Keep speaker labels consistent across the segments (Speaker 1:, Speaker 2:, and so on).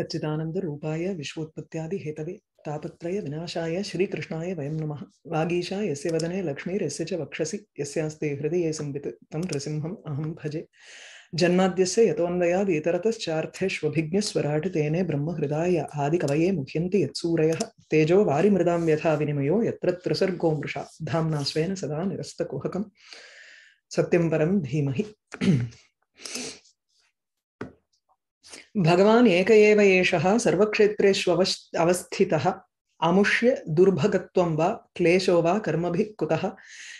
Speaker 1: सच्चिदानन्दरूपाय विश्वोत्पत्त्यादिहेतवे तापत्रय विनाशाय श्रीकृष्णाय वयं नमः। वागीशा यस्य वदने लक्ष्मीर्यस्य च वक्षसि, यस्यास्ते हृदये संवित्, तं नृसिंहम् अहं भजे। जन्माद्यस्य यतोऽन्वयादितरतश्चार्थेष्वभिज्ञस्वराट् तेने ब्रह्महृदाय आदिकवये मुह्यन्ति यत्सूरयः। तेजो वारिमृदां यथा विनिमयो यत्र त्रिसर्गो मृषा। धाम्ना स्वेन सदा निरस्तकुहकं सत्यं परं धीमहि। भगवान् एक एव एषः सर्वक्षेत्रेषु अवस्थितः। अमुष्य दुर्भगत्वं वा, क्लेशो वा, कर्मभिः कुतः?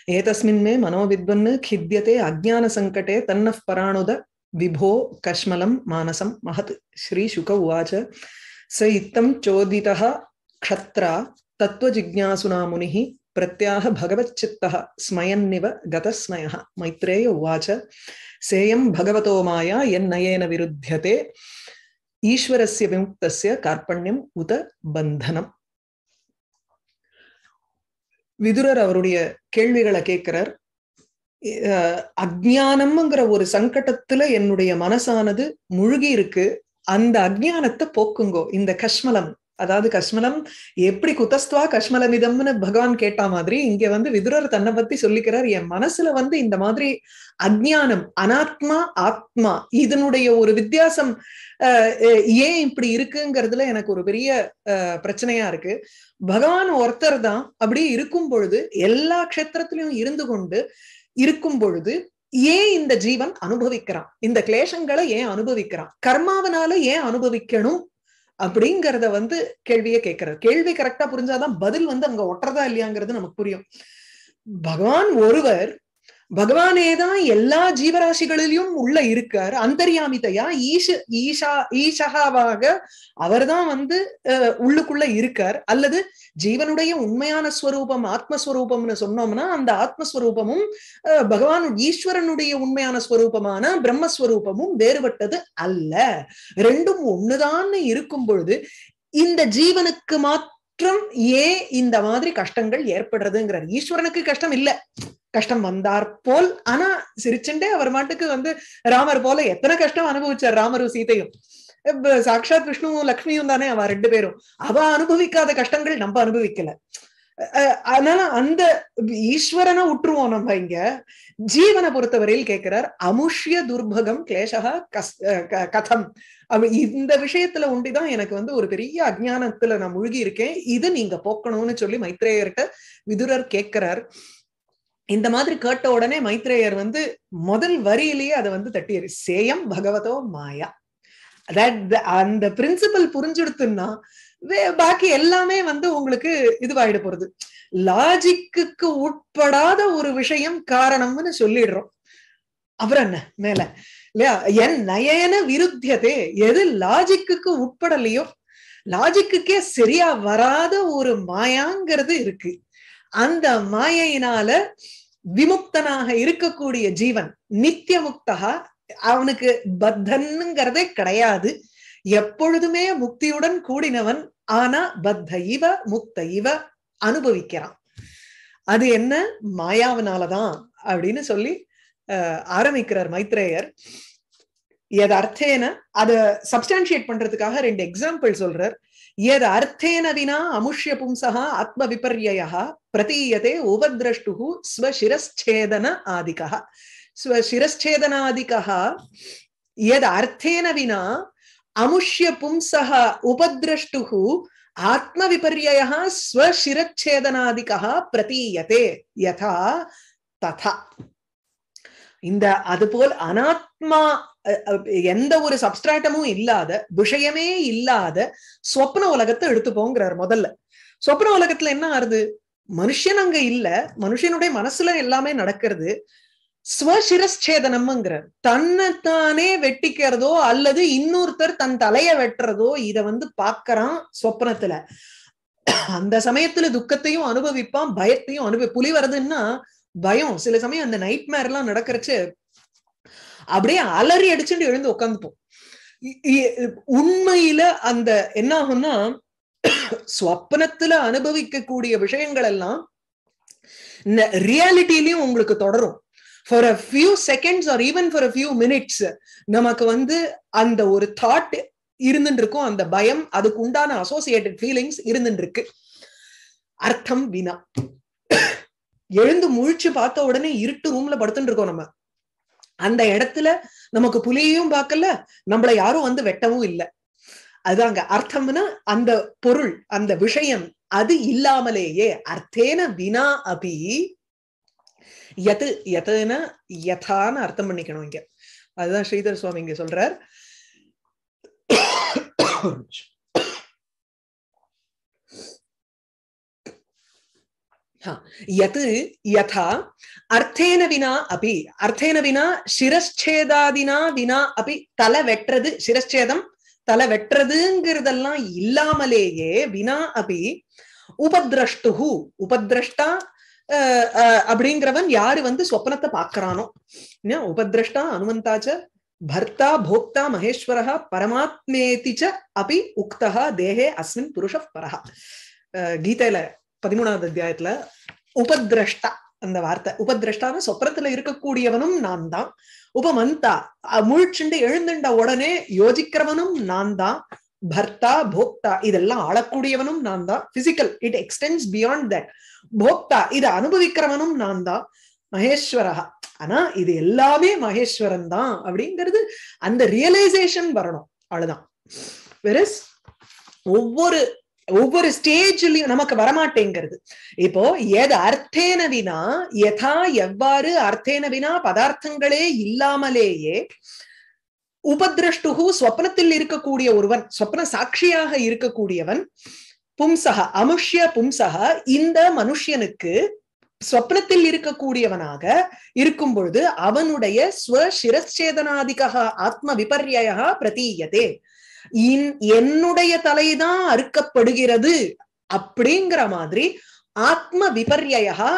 Speaker 1: एतस्मिन् मे मनोविद्वन् खिद्यते अज्ञानसङ्कटे तन्नः पराणुद विभो कश्मलं मानसं। महत् श्रीशुक उवाच। स इत्थं चोदितः क्षत्रा तत्त्वजिज्ञासुना मुनिः प्रत्याह भगवच्चित्तः स्मयन्निव गतस्मयः। मैत्रेय उवाच। सेयं भगवतो माया, यन्नयेन विरुध्यते। ஈஸ்வரஸ்ய விமுக்தசிய கார்பண்யம் உத பந்தனம். விதுரர் அவருடைய கேள்விகளை கேட்கிறார். அஜானம்ங்கிற ஒரு சங்கடத்துல என்னுடைய மனசானது முழுகி இருக்கு. அந்த அஜானத்தை போக்குங்கோ. இந்த கஷ்மலம். அதாவது கஷ்மலம் எப்படி குத்தஸ்துவா கஷ்மலமிதம்னு பகவான் கேட்டா மாதிரி இங்க வந்து விதுரர் தன்னை பத்தி சொல்லிக்கிறார். என் மனசுல வந்து இந்த மாதிரி அஜ்ஞானம் அனாத்மா ஆத்மா இதனுடைய ஒரு வித்தியாசம் ஏன் இப்படி இருக்குங்கிறதுல எனக்கு ஒரு பெரிய பிரச்சனையா இருக்கு. பகவான் ஒருத்தர் தான் அப்படியே இருக்கும் பொழுது எல்லா க்ஷேத்திரத்திலையும் இருந்து கொண்டு இருக்கும் பொழுது ஏன் இந்த ஜீவன் அனுபவிக்கிறான்? இந்த கிளேசங்களை ஏன் அனுபவிக்கிறான்? கர்மாவனால ஏன் அனுபவிக்கணும்? அப்படிங்கறத வந்து கேள்வியே கேட்கிறார் கேள்வி கரெக்டா புரிஞ்சாதான் பதில் வந்து அங்க ஒட்டுறதா இல்லையாங்கிறது நமக்கு புரியும். பகவான் ஒருவர் பகவானே தான் எல்லா ஜீவராசிகளிலும் உள்ள இருக்கார். அந்தர்யாமிதையா ஈஷ ஈஷா ஈஷகாவாக அவர்தான் வந்து உள்ளுக்குள்ள இருக்கார். அல்லது ஜீவனுடைய உண்மையான ஸ்வரூபம் ஆத்மஸ்வரூபம்னு சொன்னோம்னா அந்த ஆத்மஸ்வரூபமும் பகவான் ஈஸ்வரனுடைய உண்மையான ஸ்வரூபமான பிரம்மஸ்வரூபமும் வேறுபட்டது அல்ல. ரெண்டும் ஒண்ணுதான்னு இருக்கும் பொழுது இந்த ஜீவனுக்கு மாத்திரம் ஏன் இந்த மாதிரி கஷ்டங்கள் ஏற்படுறதுங்கிறார். ஈஸ்வரனுக்கு கஷ்டம் இல்லை. கஷ்டம் வந்தார் போல். ஆனா சிரிச்சுண்டே அவர் மாட்டுக்கு வந்து ராமர் போல எத்தனை கஷ்டம் அனுபவிச்சார் ராமரும் சீதையும். சாட்சாத் விஷ்ணுவும் லக்ஷ்மியும் தானே அவ ரெண்டு பேரும். அவ அனுபவிக்காத கஷ்டங்கள் நம்ம அனுபவிக்கல. அதனால அந்த ஈஸ்வரனை விட்டுருவோம் நம்ம இங்க. ஜீவனை பொறுத்தவரையில் கேட்கிறார் அமுஷ்ய துர்பகம் கிளேசகா கதம். இந்த விஷயத்துல உண்டிதான் எனக்கு வந்து ஒரு பெரிய அஜானத்துல நான் முழுகி இருக்கேன் இது நீங்க போக்கணும்னு சொல்லி மைத்ரேயர்கிட்ட விதுரர் கேட்கிறார் இந்த மாதிரி கேட்ட உடனே மைத்ரேயர் வந்து முதல் வரியிலேயே அதை வந்து தட்டியரு சேயம் பகவதோ மாயா. அந்த பிரின்சிபல் புரிஞ்சுடுத்துன்னா பாக்கி எல்லாமே வந்து உங்களுக்கு இதுவாயிட போறது. லாஜிக்கு உட்படாத ஒரு விஷயம் காரணம்னு சொல்லிடுறோம். அப்புறம் என்ன? மேல. இல்லையா? என் நயன விருத்தியதே எது லாஜிக்கு உட்படலையோ லாஜிக்குக்கே சரியா வராத ஒரு மாயாங்கிறது இருக்கு. அந்த மாயையினால விமுக்தனாக இருக்கக்கூடிய ஜீவன் நித்திய முக்தகா அவனுக்கு பத்தன்னுங்கிறதே கிடையாது. எப்பொழுதுமே முக்தியுடன் கூடினவன் ஆனா பத்த இவ முக்த இவ அனுபவிக்கிறான். அது என்ன? மாயாவினாலதான் அப்படின்னு சொல்லி ஆரம்பிக்கிறார் மைத்ரேயர். எது அர்த்தேன அத சப்ஸ்டான்சியேட் பண்றதுக்காக ரெண்டு எக்ஸாம்பிள் சொல்றார். எது அர்த்தேன வினா அமுஷ்ய பும்சா ஆத்ம விபர்யா பிரதீயதே உபதிரஷ்டு ஸ்வசிரச்சேதன ஆதிகா ஸ்வசிரச்சேதனாதிகா எது அர்த்தேன வினா அமுஷ்ய பும்சः உபதிரஷ்டு ஆத்ம விபர்யா ஸ்வசிரச்சேதனாதிகா பிரதீயதே யதா ததா இந்த அதுபோல் அனாத்மா எந்த ஒரு சப்ஸ்ட்ராட்டமும் இல்லாத விஷயமே இல்லாத சொப்ன உலகத்தை எடுத்துப்போங்கிறார் முதல்ல. சொப்ன உலகத்துல என்ன ஆறுது? மனுஷன் அங்க இல்ல. மனுஷனுடைய மனசுல எல்லாமே நடக்கிறது. ஸ்வசிரச்சேதனம்ங்கிறார் தன்னைத்தானே வெட்டிக்கிறதோ அல்லது இன்னொருத்தர் தன் தலைய வெட்டுறதோ இத வந்து பாக்குறான் சொப்னத்துல அந்த சமயத்துல துக்கத்தையும் அனுபவிப்பான் பயத்தையும் அனுபவி புலி வருதுன்னா பயம். சில சமயம் அந்த நைட் மேர் எல்லாம் நடக்கிறச்சு அப்படியே அலறி அடிச்சுட்டு எழுந்து உட்காந்துப்போம் உண்மையில அந்த என்ன ஆகும்னா ஸ்வப்னத்துல அனுபவிக்கக்கூடிய விஷயங்கள் எல்லாம் ரியாலிட்டிலையும் உங்களுக்கு தொடரும். For a few seconds or even for a few minutes நமக்கு வந்து அந்த ஒரு தாட் இருந்துட்டு இருக்கும் அந்த பயம் அதுக்கு உண்டான அசோசியேட்டட் ஃபீலிங்ஸ் இருந்துட்டு இருக்கு அர்த்தம் வினா. எழுந்து முழிச்சு பார்த்த உடனே இருட்டு ரூம்ல படுத்துட்டு இருக்கோம் நம்ம. அந்த இடத்துல நமக்கு புலியையும் பார்க்கல நம்மள யாரும் வந்து வெட்டவும் இல்லை. அதுதாங்க அர்த்தம்னா அந்த பொருள் அந்த விஷயம் அது இல்லாமலேயே அர்த்தேன வினா அபி எது எதுனா யதான்னு அர்த்தம் பண்ணிக்கணும் இங்க. அதுதான் ஸ்ரீதர் சுவாமி இங்க சொல்றார். யத் யதா அர்த்தேன வினா அபி அர்த்தேன வினா சிரச்சேதாதினா வினா அபி தலை வெட்டுறது சிரச்சேதம் தலை வெட்டுறதுங்கிறதெல்லாம் இல்லாமலேயே வினா அபி உபதிரஷ்டு உபதிரஷ்டா அப்படிங்கிறவன் யாரு வந்து சொப்னத்தை பாக்குறானோ உபதிரஷ்டா அனுமந்தாச்ச பர்த்தா போக்தா மகேஸ்வரா பரமாத்மேதிச்ச அபி உக்தா தேகே அஸ்மின் புருஷ பரஹா கீதையில பதிமூணாவது அத்தியாயத்துல உபதிரஷ்டா அந்த வார்த்தை. உபதிரஷ்டான சொப்ரத்துல இருக்கக்கூடியவனும் நான் தான் உபமந்தா முழிச்சுண்டு எழுந்துண்ட உடனே யோசிக்கிறவனும் நான் தான் பர்த்தா போக்தா இதெல்லாம் ஆளக்கூடியவனும் நான் தான் physical it extends beyond that போக்தா இதை அனுபவிக்கிறவனும் நான் தான் மகேஸ்வரா ஆனா இது எல்லாமே மகேஸ்வரன் தான் அப்படிங்கிறது அந்த ரியலைசேஷன் வரணும். அவ்வளவுதான். வெரஸ் ஒவ்வொரு ஒவ்வொரு ஸ்டேஜ்லயும் நமக்கு வரமாட்டேங்கிறது. இப்போ எது அர்த்தேன வினா யதா எவ்வாறு அர்த்தேன வினா பதார்த்தங்களே இல்லாமலேயே உபதிரஷ்டுகு ஸ்வப்னத்தில் இருக்கக்கூடிய ஒருவன் ஸ்வப்ன சாட்சியாக இருக்கக்கூடியவன் பும்சக அமுஷ்ய பும்சக இந்த மனுஷனுக்கு ஸ்வப்னத்தில் இருக்கக்கூடியவனாக இருக்கும் பொழுது அவனுடைய ஸ்வ சிரச்சேதனாதிக ஆத்ம விபர்யா பிரதீயதே. என்னுடைய தலைதான் அறுக்கப்படுகிறது அப்படிங்கிற மாதிரி ஆத்ம விபர்யா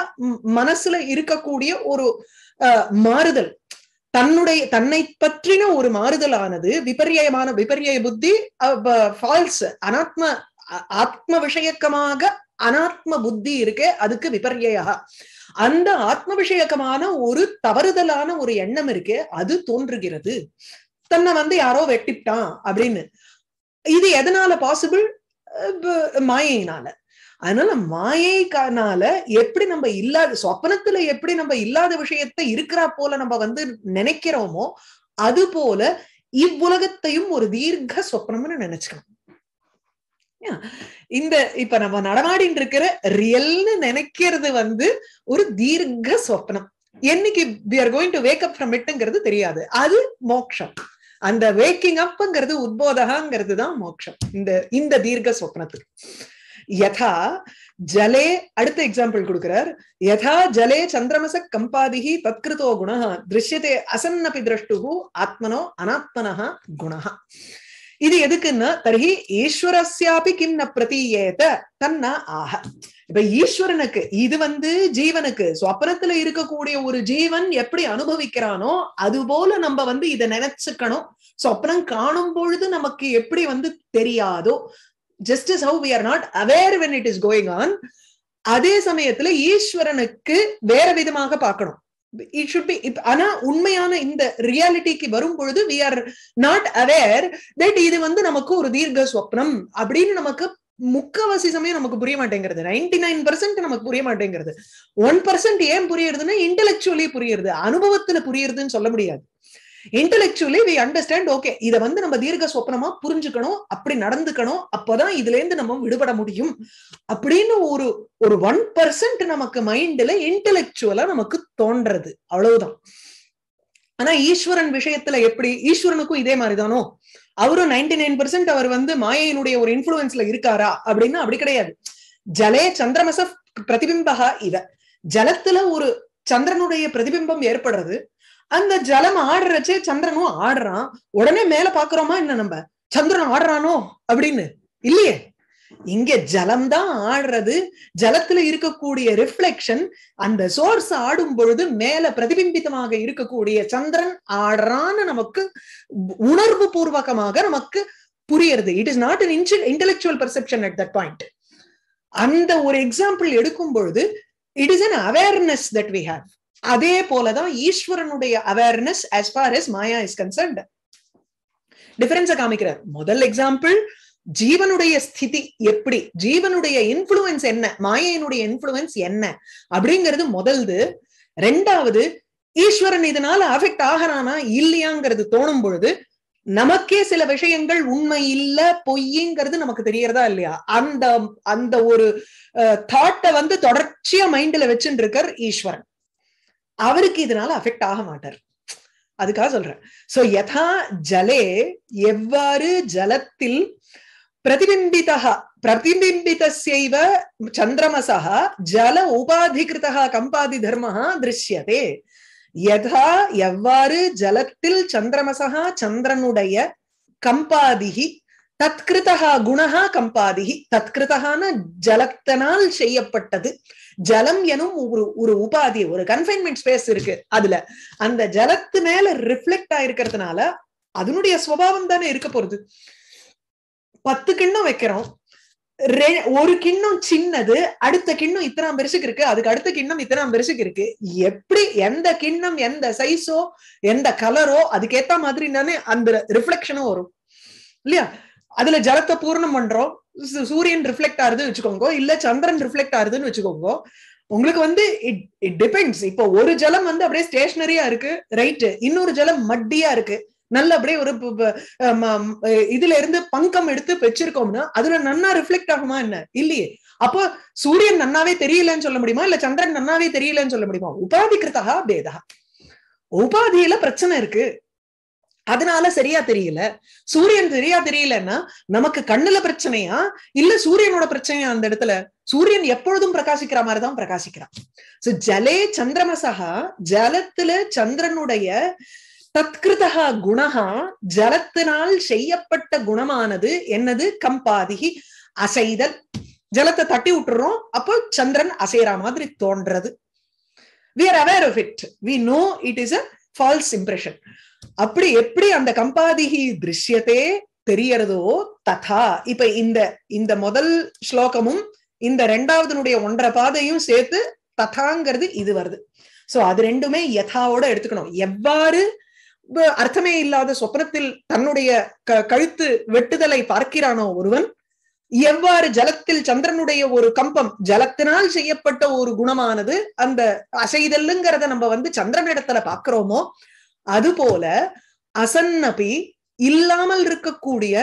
Speaker 1: மனசுல இருக்கக்கூடிய ஒரு மாறுதல். தன்னுடைய தன்னை பற்றின ஒரு மாறுதலானது விபர்யமான விபர்ய புத்தி ஃபால்ஸ் அனாத்ம ஆத்ம விஷயக்கமாக அனாத்ம புத்தி இருக்கு அதுக்கு விபர்யா அந்த ஆத்ம விஷயக்கமான ஒரு தவறுதலான ஒரு எண்ணம் இருக்கு அது தோன்றுகிறது. தன்னை வந்து யாரோ வெட்டிட்டான் அப்படின்னு. இது எதனால பாசிபிள் மாயினால அதனால மாயைக்கானால எப்படி நம்ம இல்லாத சொப்பனத்துல எப்படி நம்ம இல்லாத விஷயத்த இருக்கிறா போல நம்ம வந்து நினைக்கிறோமோ அது போல இவ்வுலகத்தையும் ஒரு தீர்க்க சொப்னம்னு நினைச்சுக்கணும் இந்த இப்ப நம்ம நடமாடின்னு இருக்கிற ரியல்னு நினைக்கிறது வந்து ஒரு தீர்க்க சொப்னம் என்னைக்கு we are going to wake up from இட்ங்கிறது தெரியாது. அது மோக்ஷம். அந்த வேக்கிங் அப்ங்கிறது உத்போதகாங்கிறது தான் மோட்சம். இந்த இந்த தீர்க்க சொப்னத்துக்கு யதா ஜலே அடுத்த எக்ஸாம்பிள் கொடுக்கிறார். யதா ஜலே சந்திரமச கம்பாதிகி தத்கிருதோ குண திருஷ்யத்தை அசன்னபி திரஷ்டுகு ஆத்மனோ அனாத்மனஹ குணஹ. இது எதுக்குன்னா? தர்ஹி ஈஸ்வரஸ்யாபி கிம் ந பிரதீயேத தன்னா ஆக இப்ப ஈஸ்வரனுக்கு இது வந்து ஜீவனுக்கு சொப்னத்துல இருக்கக்கூடிய ஒரு ஜீவன் எப்படி அனுபவிக்கிறானோ அது போல நம்ம வந்து இதை நினைச்சுக்கணும். சொப்னம் காணும் பொழுது நமக்கு எப்படி வந்து தெரியாதோ just is how we are not aware when it is going on அதே சமயத்துல ஈஸ்வரனுக்கு வேற விதமாக பார்க்கணும். இட் ஷுட் பி ஆனா உண்மையான இந்த ரியாலிட்டிக்கு வரும் பொழுது we are not aware that இது வந்து நமக்கு ஒரு தீர்க்க ஸ்வப்னம் அப்படின்னு நமக்கு முக்கவாசி சமயம் நமக்கு புரிய மாட்டேங்கிறது. நைன்டி நைன் பர்சன்ட் நமக்கு புரிய மாட்டேங்கிறது. ஒன் பர்சன்ட் ஏன் புரியுறதுன்னா இன்டெலக்சுவலி புரியுறது அனுபவத்துல புரியுறதுன்னு சொல்ல முடியாது. இன்டெலெக்சுவலி வி அண்டர்ஸ்டாண்ட் ஓகே இதை வந்து நம்ம தீர்க்க சொப்னமா புரிஞ்சுக்கணும் அப்படி நடந்துக்கணும் அப்பதான் இதுல இருந்து நம்ம விடுபட முடியும். அப்படின்னு ஒரு ஒரு ஒன் பர்சன்ட் நமக்கு மைண்ட்ல இன்டெலெக்சுவலா நமக்கு தோன்றது. அவ்வளவுதான். ஆனா ஈஸ்வரன் விஷயத்துல எப்படி? ஈஸ்வரனுக்கும் இதே மாதிரிதானோ? அவரும் நைன்டி நைன் பெர்சென்ட் அவர் வந்து மாயையினுடைய ஒரு இன்ஃபுளுன்ஸ்ல இருக்காரா? அப்படின்னா அப்படி கிடையாது. ஜலே சந்திரமச பிரதிபிம்பகா இத ஜலத்துல ஒரு சந்திரனுடைய பிரதிபிம்பம் ஏற்படுறது. அந்த ஜலம் ஆடுறச்சே சந்திரனும் ஆடுறான். உடனே மேல பாக்குறோமா என்ன நம்ம? சந்திரன் ஆடுறானோ? அப்படின்னு. இல்லையே. இங்க ஜலம் தான் ஆடுறது. ஜலத்துல இருக்கக்கூடிய ரிஃப்ளெக்ஷன் அந்த சோர்ஸ் ஆடும் பொழுது மேல பிரதிபிம்பித்தமாக இருக்கக்கூடிய சந்திரன் ஆடுறான்னு நமக்கு உணர்வு பூர்வகமாக நமக்கு புரியறது. It is not an intellectual perception at that point அந்த ஒரு எக்ஸாம்பிள் எடுக்கும் பொழுது it is an awareness that we have அதே போலதான் ஈஸ்வரனுடைய awareness as far as maya is concerned difference காமிக்கிறார். முதல் எக்ஸாம்பிள் ஜீவனுடைய ஸ்திதி எப்படி? ஜீவனுடைய இன்ஃபுளுன்ஸ் என்ன? மாயையினுடைய இன்ஃபுளுன்ஸ் என்ன? அப்படிங்கிறது முதல்து. ரெண்டாவது ஈஸ்வரன் இதனால அஃபெக்ட் ஆகிறானா? இல்லையாங்கிறது தோணும் பொழுது நமக்கே சில விஷயங்கள் உண்மை இல்ல பொய்ங்கிறது நமக்கு தெரியறதா இல்லையா? அந்த அந்த ஒரு தாட்டை வந்து தொடர்ச்சியா மைண்ட்ல வச்சுட்டு இருக்கார் ஈஸ்வரன். அவருக்கு இதனால அஃபெக்ட் ஆக மாட்டார். அதுக்காக சொல்றேன். சோ யதா ஜலே எவ்வாறு ஜலத்தில் பிரதிபிம்பிதா பிரதிபிம்பிதஸ்யைவ சந்திரமசः ஜல உபாதிகிருதா கம்பாதி தர்மஹா திருஷ்யதே. யதா எவ்வாறு ஜலத்தில் சந்திரமசகா சந்திரனுடைய கம்பாதிகி தத்கிருதா குணஹா கம்பாதிகி தத்கிருதகான ஜலத்தினால் செய்யப்பட்டது ஜலம் எனும் ஒரு ஒரு உபாதி ஒரு கன்ஃபைன்மெண்ட் ஸ்பேஸ் இருக்கு அதுல. அந்த ஜலத்து மேல ரிஃப்ளெக்ட் ஆயிருக்கிறதுனால அதனுடைய சுவாவம் தானே இருக்க போறது. பத்து கிண்ணம் வைக்கிறோம். ஒரு கிண்ணம் சின்னது அடுத்த கிண்ணம் இத்தனாம் பெருசுக்கு இருக்கு அதுக்கு அடுத்த கிண்ணம் இத்தனாம் பெருசுக்கு இருக்கு. எப்படி எந்த கிண்ணம் எந்த சைஸோ எந்த கலரோ அதுக்கேத்த மாதிரி தானே அந்த ரிஃப்ளெக்ஷனும் வரும். இல்லையா? அதுல ஜலத்தை பூர்ணம் பண்றோம். சூரியன் ரிஃப்ளெக்ட் ஆகுதுன்னு வச்சுக்கோங்க இல்ல சந்திரன் ரிஃப்ளெக்ட் ஆகுதுன்னு வச்சுக்கோங்க உங்களுக்கு வந்து இட் இட் டிபெண்ட்ஸ் இப்போ ஒரு ஜலம் வந்து அப்படியே ஸ்டேஷனரியா இருக்கு ரைட்டு இன்னொரு ஜலம் மட்டியா இருக்கு. நல்ல அப்படியே ஒரு இதுல இருந்து பங்கம் எடுத்து வச்சிருக்கோம்னா அதுல நன்னா ரிஃப்ளெக்ட் ஆகுமா என்ன? இல்லையே. அப்போ சூரியன் நன்னாவே தெரியலன்னு சொல்ல முடியுமா? இல்ல சந்திரன் நன்னாவே தெரியலன்னு சொல்ல முடியுமா? உபாதிகிருத்தா பேதா உபாதியில பிரச்சனை இருக்கு. அதனால சரியா தெரியல. சூரியன் சரியா தெரியலன்னா நமக்கு கண்ணுல பிரச்சனையா? இல்ல சூரியனோட பிரச்சனையா அந்த இடத்துல? சூரியன் எப்பொழுதும் பிரகாசிக்கிற மாதிரிதான் பிரகாசிக்கிறான். சோ ஜலே சந்திரமசகா ஜலத்துல சந்திரனுடைய தத்கிருதா குணகா ஜலத்தினால் செய்யப்பட்ட குணமானது என்னது? கம்பாதிகி அசைதல். ஜலத்தை தட்டி விட்டுறோம் அப்போ சந்திரன் அசைற மாதிரி தோன்றது. We are aware of it we know it is a false impression அப்படி எப்படி அந்த கம்பாதிகி திருஷ்யத்தே தெரியறதோ ததா. இப்ப இந்த இந்த முதல் ஸ்லோகமும் இந்த ரெண்டாவதுனுடைய ஒன்றரை பாதையும் சேர்த்து ததாங்கிறது இது வருது. சோ அது ரெண்டுமே யதாவோட எடுத்துக்கணும். எவ்வாறு அர்த்தமே இல்லாத சொப்னத்தில் தன்னுடைய கழுத்து வெட்டுதலை பார்க்கிறானோ ஒருவன் எவ்வாறு ஜலத்தில் சந்திரனுடைய ஒரு கம்பம் ஜலத்தினால் செய்யப்பட்ட ஒரு குணமானது அந்த அசைதல்லுங்கிறத நம்ம வந்து சந்திரன் இடத்துல பாக்குறோமோ அதுபோல அசன்னபி இல்லாமல் இருக்கக்கூடிய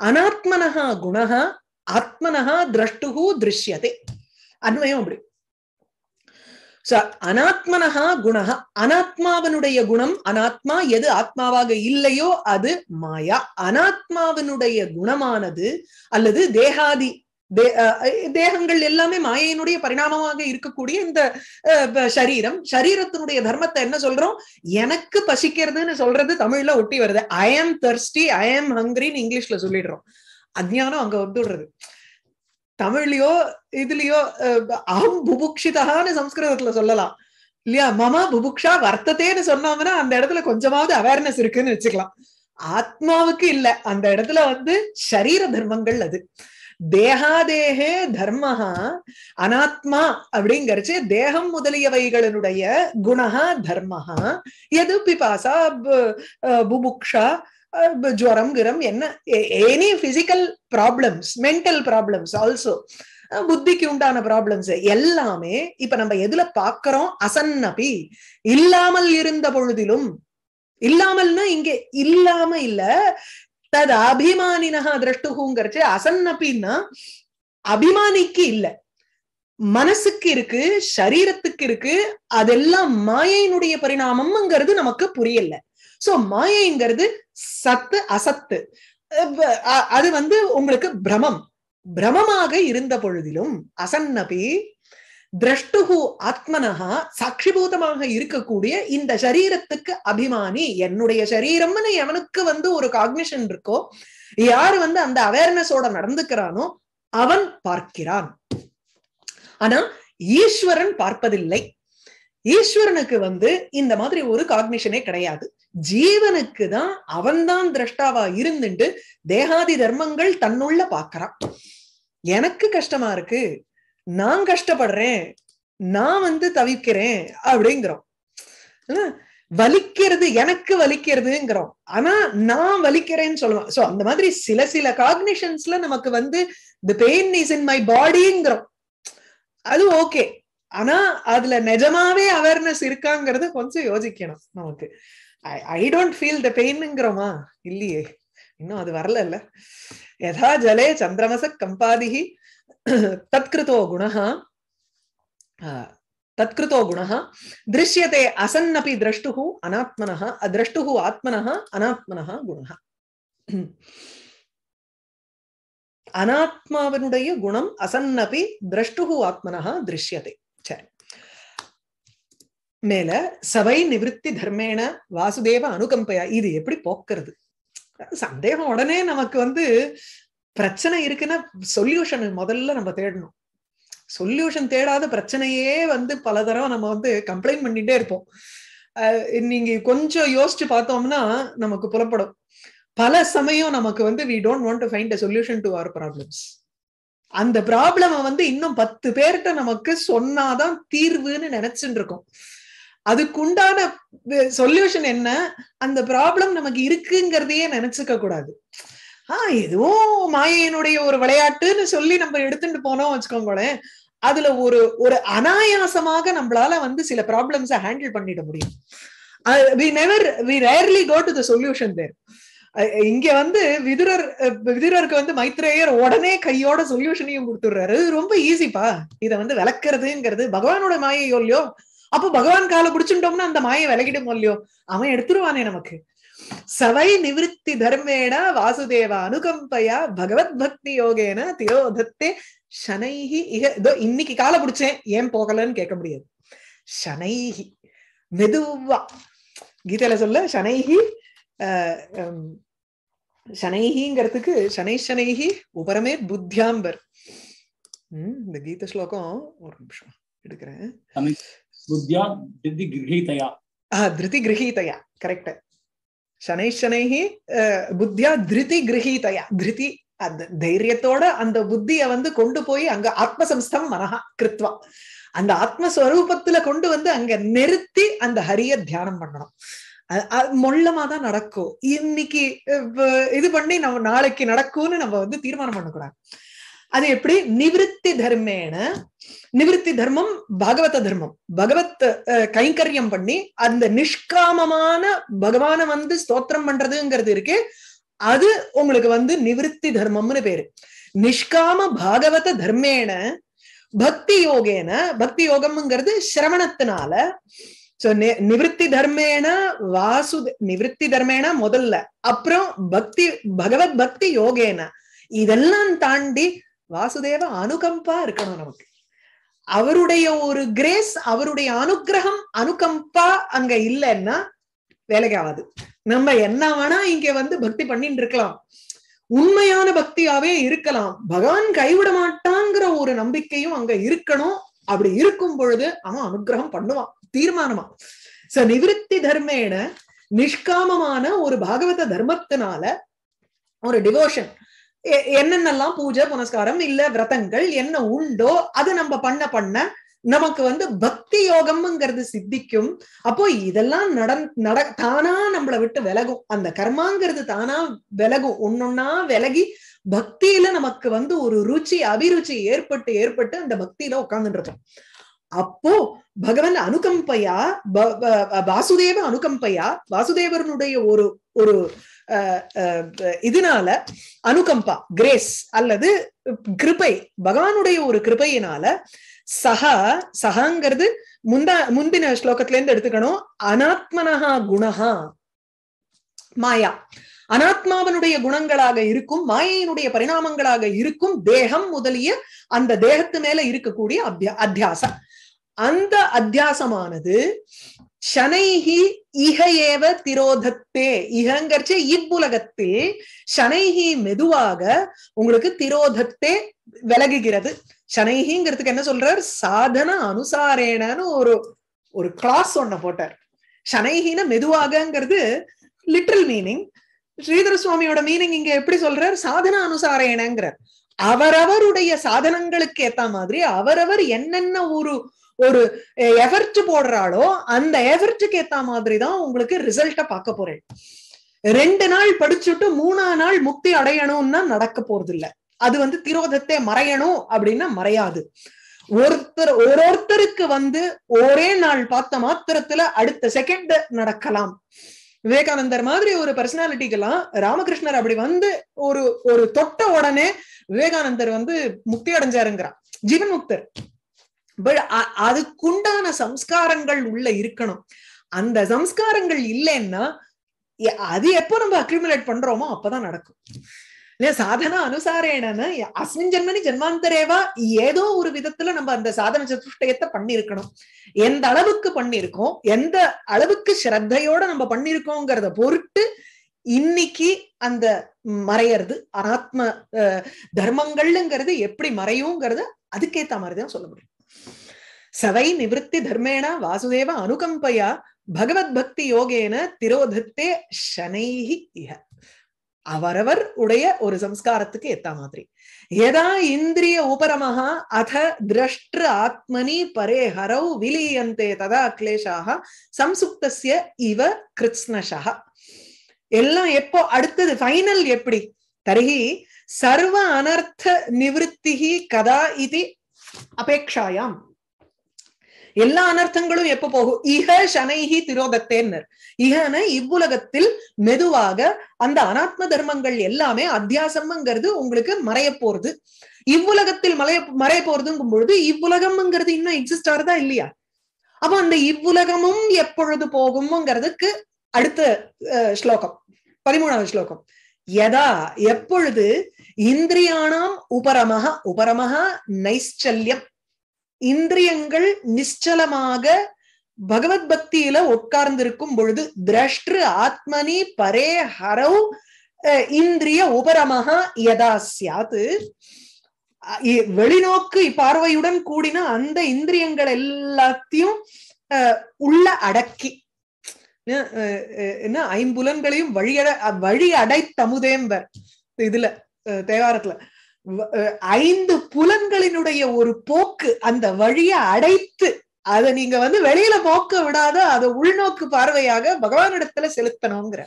Speaker 1: அனாத்மனகா குணகா ஆத்மனகா திரஷ்டுகு திருஷ்யதே. அன்வயம் அப்படி. அனாத்மனகா குணகா அனாத்மாவனுடைய குணம் அனாத்மா எது ஆத்மாவாக இல்லையோ அது மாயா. அனாத்மாவனுடைய குணமானது அல்லது தேகாதி தேகங்கள் எல்லாமே மாயையினுடைய பரிணாமமாக இருக்கக்கூடிய இந்த சரீரம். சரீரத்தினுடைய தர்மத்தை என்ன சொல்றோம்? எனக்கு பசிக்கிறதுன்னு சொல்றது தமிழ்ல ஒட்டி வருது. ஐ ஆம் தர்ஸ்டி ஐ ஆம் ஹங்கிரின்னு இங்கிலீஷ்ல சொல்லிடுறோம். அஜ்ஞானம் அங்க வந்துடுறது தமிழ்லயோ இதுலயோ அகம் புபுக்ஷிதான்னு சம்ஸ்கிருதத்துல சொல்லலாம். இல்லையா? மம புபுக்ஷா வர்த்தத்தேன்னு சொன்னோம்னா அந்த இடத்துல கொஞ்சமாவது அவேர்னஸ் இருக்குன்னு வச்சுக்கலாம். ஆத்மாவுக்கு இல்ல. அந்த இடத்துல வந்து சரீர தர்மங்கள் அது. தேகாதேகே தர்மஹா அனாத்மா அப்படிங்கறச்சு தேகம் முதலியவைகளினுடைய குணஹா தர்மஹா. எது பிபாசா புபுக்ஷா ஜுவரம் கிரம் என்ன any physical problems mental problems also புத்திக்கு உண்டான ப்ராப்ளம்ஸ் எல்லாமே இப்ப நம்ம எதுல பாக்குறோம்? அசன்னபி. இல்லாமல் இருந்த பொழுதிலும். இல்லாமல்னா இங்க இல்லாம இல்ல. தது அபிமானினகா திரஷ்டுகுங்கிறச்சு அசன்னப்பின்னா அபிமானிக்கு இல்ல. மனசுக்கு இருக்கு சரீரத்துக்கு இருக்கு அதெல்லாம் மாயையினுடைய பரிணாமம்ங்கிறது நமக்கு புரியல. சோ மாயைங்கிறது சத்து அசத்து. அது வந்து உங்களுக்கு பிரமம். பிரமமாக இருந்த பொழுதிலும் அசன்னபி திரஷ்டுகு ஆத்மனகா சாட்சிபூதமாக இருக்கக்கூடிய இந்த சரீரத்துக்கு அபிமானி. என்னுடைய சரீரம்னு எவனுக்கு வந்து ஒரு காக்னிஷன் இருக்கோ யாரு வந்து அந்த அவேர்னஸோட நடந்துக்கிறானோ அவன் பார்க்கிறான். ஆனா ஈஸ்வரன் பார்ப்பதில்லை. ஈஸ்வரனுக்கு வந்து இந்த மாதிரி ஒரு காக்னிஷனே கிடையாது. ஜீவனுக்கு தான் அவன்தான் திரஷ்டாவா இருந்துட்டு தேகாதி தர்மங்கள் தன்னுள்ள பாக்குறான் எனக்கு கஷ்டமா இருக்கு. நான் கஷ்டப்படுறேன் நான் வந்து தவிக்கிறேன் அப்படிங்கிறோம். வலிக்கிறது எனக்கு வலிக்கிறதுங்கிறோம். ஆனா நான் வலிக்கிறேன்னு சொல்லுவேன் சோ அந்த மாதிரி சில சில காக்னிஷன்ஸ்ல நமக்கு வந்து the pain is in my பாடிங்கிறோம் அது ஓகே ஆனா அதுல நிஜமாவே அவேர்னஸ் இருக்காங்கிறத கொஞ்சம் யோசிக்கணும் நமக்கு. ஐ டோன்ட் ஃபீல் த பெயின்ங்கிறோமா இல்லையே. இன்னும் அது வரல இல்ல. யதா ஜலே சந்திரமச கம்பாதிகி தத்கிருதோ குணஹா तत्कृतो गुणः दृश्यते असन्नपि द्रष्टुः अनात्मनः द्रष्टुः आत्मनः अनात्मनः गुणः அனாத்மாவனுடைய குணம் அசன்னபி திரஷ்டுகு ஆத்மனஹா திருஷ்யத்தை சரி மேல சபை நிவிருத்தி தர்மேன வாசுதேவ அனுகம்பையா இது எப்படி போக்குறது சந்தேகம் உடனே நமக்கு வந்து பிரச்சனை இருக்குன்னா சொல்யூஷன் முதல்ல நம்ம தேடணும். சொல்யூஷன் தேடாத பிரச்சனையே வந்து பல தடவை நம்ம வந்து கம்ப்ளைண்ட் பண்ணிட்டே இருப்போம். நீங்க கொஞ்சம் யோசிச்சு பார்த்தோம்னா நமக்கு புலப்படும். பல சமயம் நமக்கு வந்து we don't want to find a solution to our problems அந்த ப்ராப்ளம் வந்து இன்னும் பத்து பேர்கிட்ட நமக்கு சொன்னாதான் தீர்வுன்னு நினைச்சுட்டு இருக்கோம். அதுக்குண்டான சொல்யூஷன் என்ன? அந்த ப்ராப்ளம் நமக்கு இருக்குங்கிறதையே நினைச்சுக்க கூடாது. ஆஹ் ஏதோ மாயையினுடைய ஒரு விளையாட்டுன்னு சொல்லி நம்ம எடுத்துட்டு போனோம் வச்சுக்கோங்களேன். அதுல ஒரு ஒரு அனாயாசமாக நம்மளால வந்து சில ப்ராப்ளம்ஸ ஹேண்டில் பண்ணிட முடியும். We never we rarely go to the solution there இங்க வந்து விதுரர் விதுரருக்கு வந்து மைத்ரேயர் உடனே கையோட சொல்யூஷனையும் கொடுத்துடுறாரு. ரொம்ப ஈஸிப்பா இதை வந்து விளக்குறதுங்கிறது பகவானோட மாயையோ இல்லையோ? அப்போ பகவான் காலை பிடிச்சுட்டோம்னா அந்த மாயை விலகிடும் இல்லையோ? அவன் எடுத்துருவானே நமக்கு. சவை நிவிருத்தி தர்மேண வாசுதேவ அனுகம்பையா பகவத் பக்தி யோகேன திரோதத்தே ஷனைஹி இக இதோ இன்னைக்கு காலை பிடிச்சேன். ஏன் போகலன்னு கேட்க முடியாது. ஷனைஹி மெதுவா. கீதையில சொல்ல ஷனைஹி ஷனைஹிங்கிறதுக்கு ஷனை ஷனைஹி உபரமே புத்தியாம்பர். உம் இந்த கீத ஸ்லோகம் ஒரு நிமிஷம் எடுக்கிறேன்.
Speaker 2: திருதி கிரகீதையா.
Speaker 1: ஆஹ் திருதி கிரகீதையா. கரெக்ட். சனை சனைஹி புத்தியா திருதி கிரகீதையா. திருதி அந்த தைரியத்தோட அந்த புத்திய வந்து கொண்டு போய் அங்க ஆத்மசம்ஸ்தம் மனஹா கிருத்வா. அந்த ஆத்மஸ்வரூபத்துல கொண்டு வந்து அங்க நிறுத்தி அந்த ஹரிய தியானம் பண்ணணும். மொள்ளமா தான் நடக்கும். இன்னைக்கு இது பண்ணி நம்ம நாளைக்கு நடக்கும்னு நம்ம வந்து தீர்மானம் பண்ணக்கூடாது. அது எப்படி? நிவிருத்தி தர்மேன நிவிருத்தி தர்மம் பகவத தர்மம். பகவத் கைங்கரியம் பண்ணி அந்த நிஷ்காமமான பகவான வந்து ஸ்தோத்திரம் பண்றதுங்கிறது இருக்கு அது உங்களுக்கு வந்து நிவிருத்தி தர்மம்னு பேரு. நிஷ்காம பாகவத தர்மேன பக்தி யோகேன பக்தி யோகம்ங்கிறது சிரவணத்தினால சோ நிவிருத்தி தர்மேன வாசு நிவிருத்தி தர்மேன முதல்ல. அப்புறம் பக்தி பகவத் பக்தி யோகேன. இதெல்லாம் தாண்டி வாசுதேவ அனுகம்பா இருக்கணும் நமக்கு. அவருடைய ஒரு கிரேஸ் அவருடைய அனுகிரகம் அனுகம்பா அங்க இல்லைன்னா வேலைக்கு நம்ம என்ன வேணா இங்க வந்து பக்தி பண்ணிட்டு இருக்கலாம். உண்மையான பக்தியாவே இருக்கலாம். பகவான் கைவிட மாட்டாங்கிற ஒரு நம்பிக்கையும் அங்க இருக்கணும். அப்படி இருக்கும் பொழுது அவன் அனுகிரகம் பண்ணுவான் தீர்மானமா. ச நிவிருத்தி தர்மேன நிஷ்காமமான ஒரு பாகவத தர்மத்தினால ஒரு டிவோஷன் என்னென்னலாம் பூஜை புனஸ்காரம் இல்ல விரதங்கள் என்ன உண்டோ அது நம்ம பண்ண பண்ண நமக்கு வந்து பக்தி யோகம்ங்கிறது சித்திக்கும். அப்போ இதெல்லாம் நட நட தானா நம்மளை விட்டு விலகும். அந்த கர்மாங்கிறது தானா விலகும். ஒன்னொன்னா விலகி பக்தியில நமக்கு வந்து ஒரு ருச்சி அபிருச்சி ஏற்பட்டு ஏற்பட்டு அந்த பக்தியில உட்கார்ந்துட்டு இருக்கோம் அப்போ பகவான் அனுகம்பையா வாசுதேவ அனுகம்பையா வாசுதேவனுடைய ஒரு ஒரு இதனால அனுகம்பா கிரேஸ் அல்லது கிருபை பகவானுடைய ஒரு கிருபையினால சஹா சஹாங்கிறது முந்தா முந்தின ஸ்லோகத்துல இருந்து எடுத்துக்கணும். அனாத்மனஹா குணஹா மாயா. அனாத்மாவனுடைய குணங்களாக இருக்கும் மாயையினுடைய பரிணாமங்களாக இருக்கும் தேகம் முதலிய அந்த தேகத்து மேல இருக்கக்கூடிய அத்தியாசம். அந்த அத்தியாசமானது ஷனைஹி இக ஏவ திரோதத்தே. இகங்கர்ச்சே இவ்வுலகத்தில் ஷனைஹி மெதுவாக உங்களுக்கு திரோதத்தே விலகுகிறது. ஷனைஹிங்கிறதுக்கு என்ன சொல்றார்? சாதன அனுசாரேனன்னு ஒரு ஒரு கிளாஸ் ஒன்ன போட்டார். ஷனைஹின மெதுவாகங்கிறது லிட்டில் மீனிங் ஸ்ரீதர சுவாமியோட மீனிங் இங்க எப்படி சொல்றார்? சாதன அனுசாரேனங்கிறார். அவரவருடைய சாதனங்களுக்கு ஏத்த மாதிரி அவரவர் என்னென்ன ஒரு ஒரு எஃபர்ட் போடுறாளோ அந்த எஃபர்ட்டுக்கு ஏத்த மாதிரி தான் உங்களுக்கு ரிசல்ட்ட பார்க்க போறேன். ரெண்டு நாள் படிச்சுட்டு மூணா நாள் முக்தி அடையணும்னா நடக்க போறது இல்ல அது வந்து திரோதத்தை மறையணும் அப்படின்னா மறையாது. ஒருத்தர் ஒரு ஒருத்தருக்கு வந்து ஒரே நாள் பார்த்த மாத்திரத்துல அடுத்த செகண்ட் நடக்கலாம். விவேகானந்தர் மாதிரி ஒரு பர்சனாலிட்டிக்கெல்லாம் ராமகிருஷ்ணர் அப்படி வந்து ஒரு ஒரு தொட்ட உடனே விவேகானந்தர் வந்து முக்தி அடைஞ்சாருங்கிறான் ஜீவன் முக்தர். பட் அதுக்குண்டான சம்ஸ்காரங்கள் உள்ள இருக்கணும். அந்த சம்ஸ்காரங்கள் இல்லைன்னா அது எப்போ நம்ம அக்ரிமுலேட் பண்றோமோ அப்பதான் நடக்கும். இல்லையா? சாதனா அனுசாரேன அஸ்மின் ஜென்மனி ஜென்மாந்தரேவா ஏதோ ஒரு விதத்துல நம்ம அந்த சாதன சதுஷ்டயத்தை பண்ணிருக்கணும் எந்த அளவுக்கு பண்ணிருக்கோம் எந்த அளவுக்கு ஸ்ரத்தையோட நம்ம பண்ணிருக்கோங்கிறத பொருட்டு இன்னைக்கு அந்த மறையறது ஆத்ம தர்மங்கள்ங்கிறது எப்படி மறையுங்கிறது அதுக்கேத்த மாதிரிதான் சொல்ல முடியும். சவை நிவத்தி தர்மேண வாசுதேவ அனுகம்பையா பகவத் பக்தி யோகேன திரோதத்தே சனைஹி இஹ. அவரவர் உடைய ஒரு சம்ஸ்காரத்துக்கு எத்த மாதிரி. எதா இந்திரிய உபரமஹா அத திரஷ்ட ஆத்மனி பரே ஹரௌ விலீயந்தே ததா கிளேஷாக சம்சுப்தஸ்ய இவ கிருத்னஷா எல்லாம் எப்போ அடுத்தது ஃபைனல் எப்படி? தர்ஹி சர்வ அனர்த்த நிவத்திகி கதா இது அபேக்ஷாயாம். எல்லா அனர்த்தங்களும் எப்ப போகும்? இக சனைஹி திரோதத்தேன்னர். இகன இவ்வுலகத்தில் மெதுவாக அந்த அனாத்ம தர்மங்கள் எல்லாமே அத்தியாசம்ங்கிறது உங்களுக்கு மறைய போறது. இவ்வுலகத்தில் மலைய மறைய போறதுங்கும் பொழுது இவ்வுலகம்ங்கிறது இன்னும் எக்ஸிஸ்ட் ஆகுதா இல்லையா? அப்ப அந்த இவ்வுலகமும் எப்பொழுது போகும்ங்கிறதுக்கு அடுத்த ஸ்லோகம். பதிமூணாவது ஸ்லோகம். எதா எப்பொழுது இந்திரியானாம் உபரமக உபரமக நைச்சல்யம் இந்திரியங்கள் நிச்சலமாக பகவத் பக்தியில உட்கார்ந்திருக்கும் பொழுது திரஷ்டு ஆத்மனி பரே ஹரௌ இந்திரிய உபரமக யதா சியாத்து வெளிநோக்கு பார்வையுடன் கூடின அந்த இந்திரியங்கள் எல்லாத்தையும் உள்ள அடக்கி என்ன ஐம்புலன்களையும் வழியட வழி அடைத்தமுதேம்பர் இதுல தேவாரத்துல. ஐந்து புலன்களினுடைய ஒரு போக்கு அந்த வழியை அடைத்து அதை நீங்க வந்து வெளியில போக்க விடாத அதை உள்நோக்கு பார்வையாக பகவானிடத்துல செலுத்தணுங்கிற.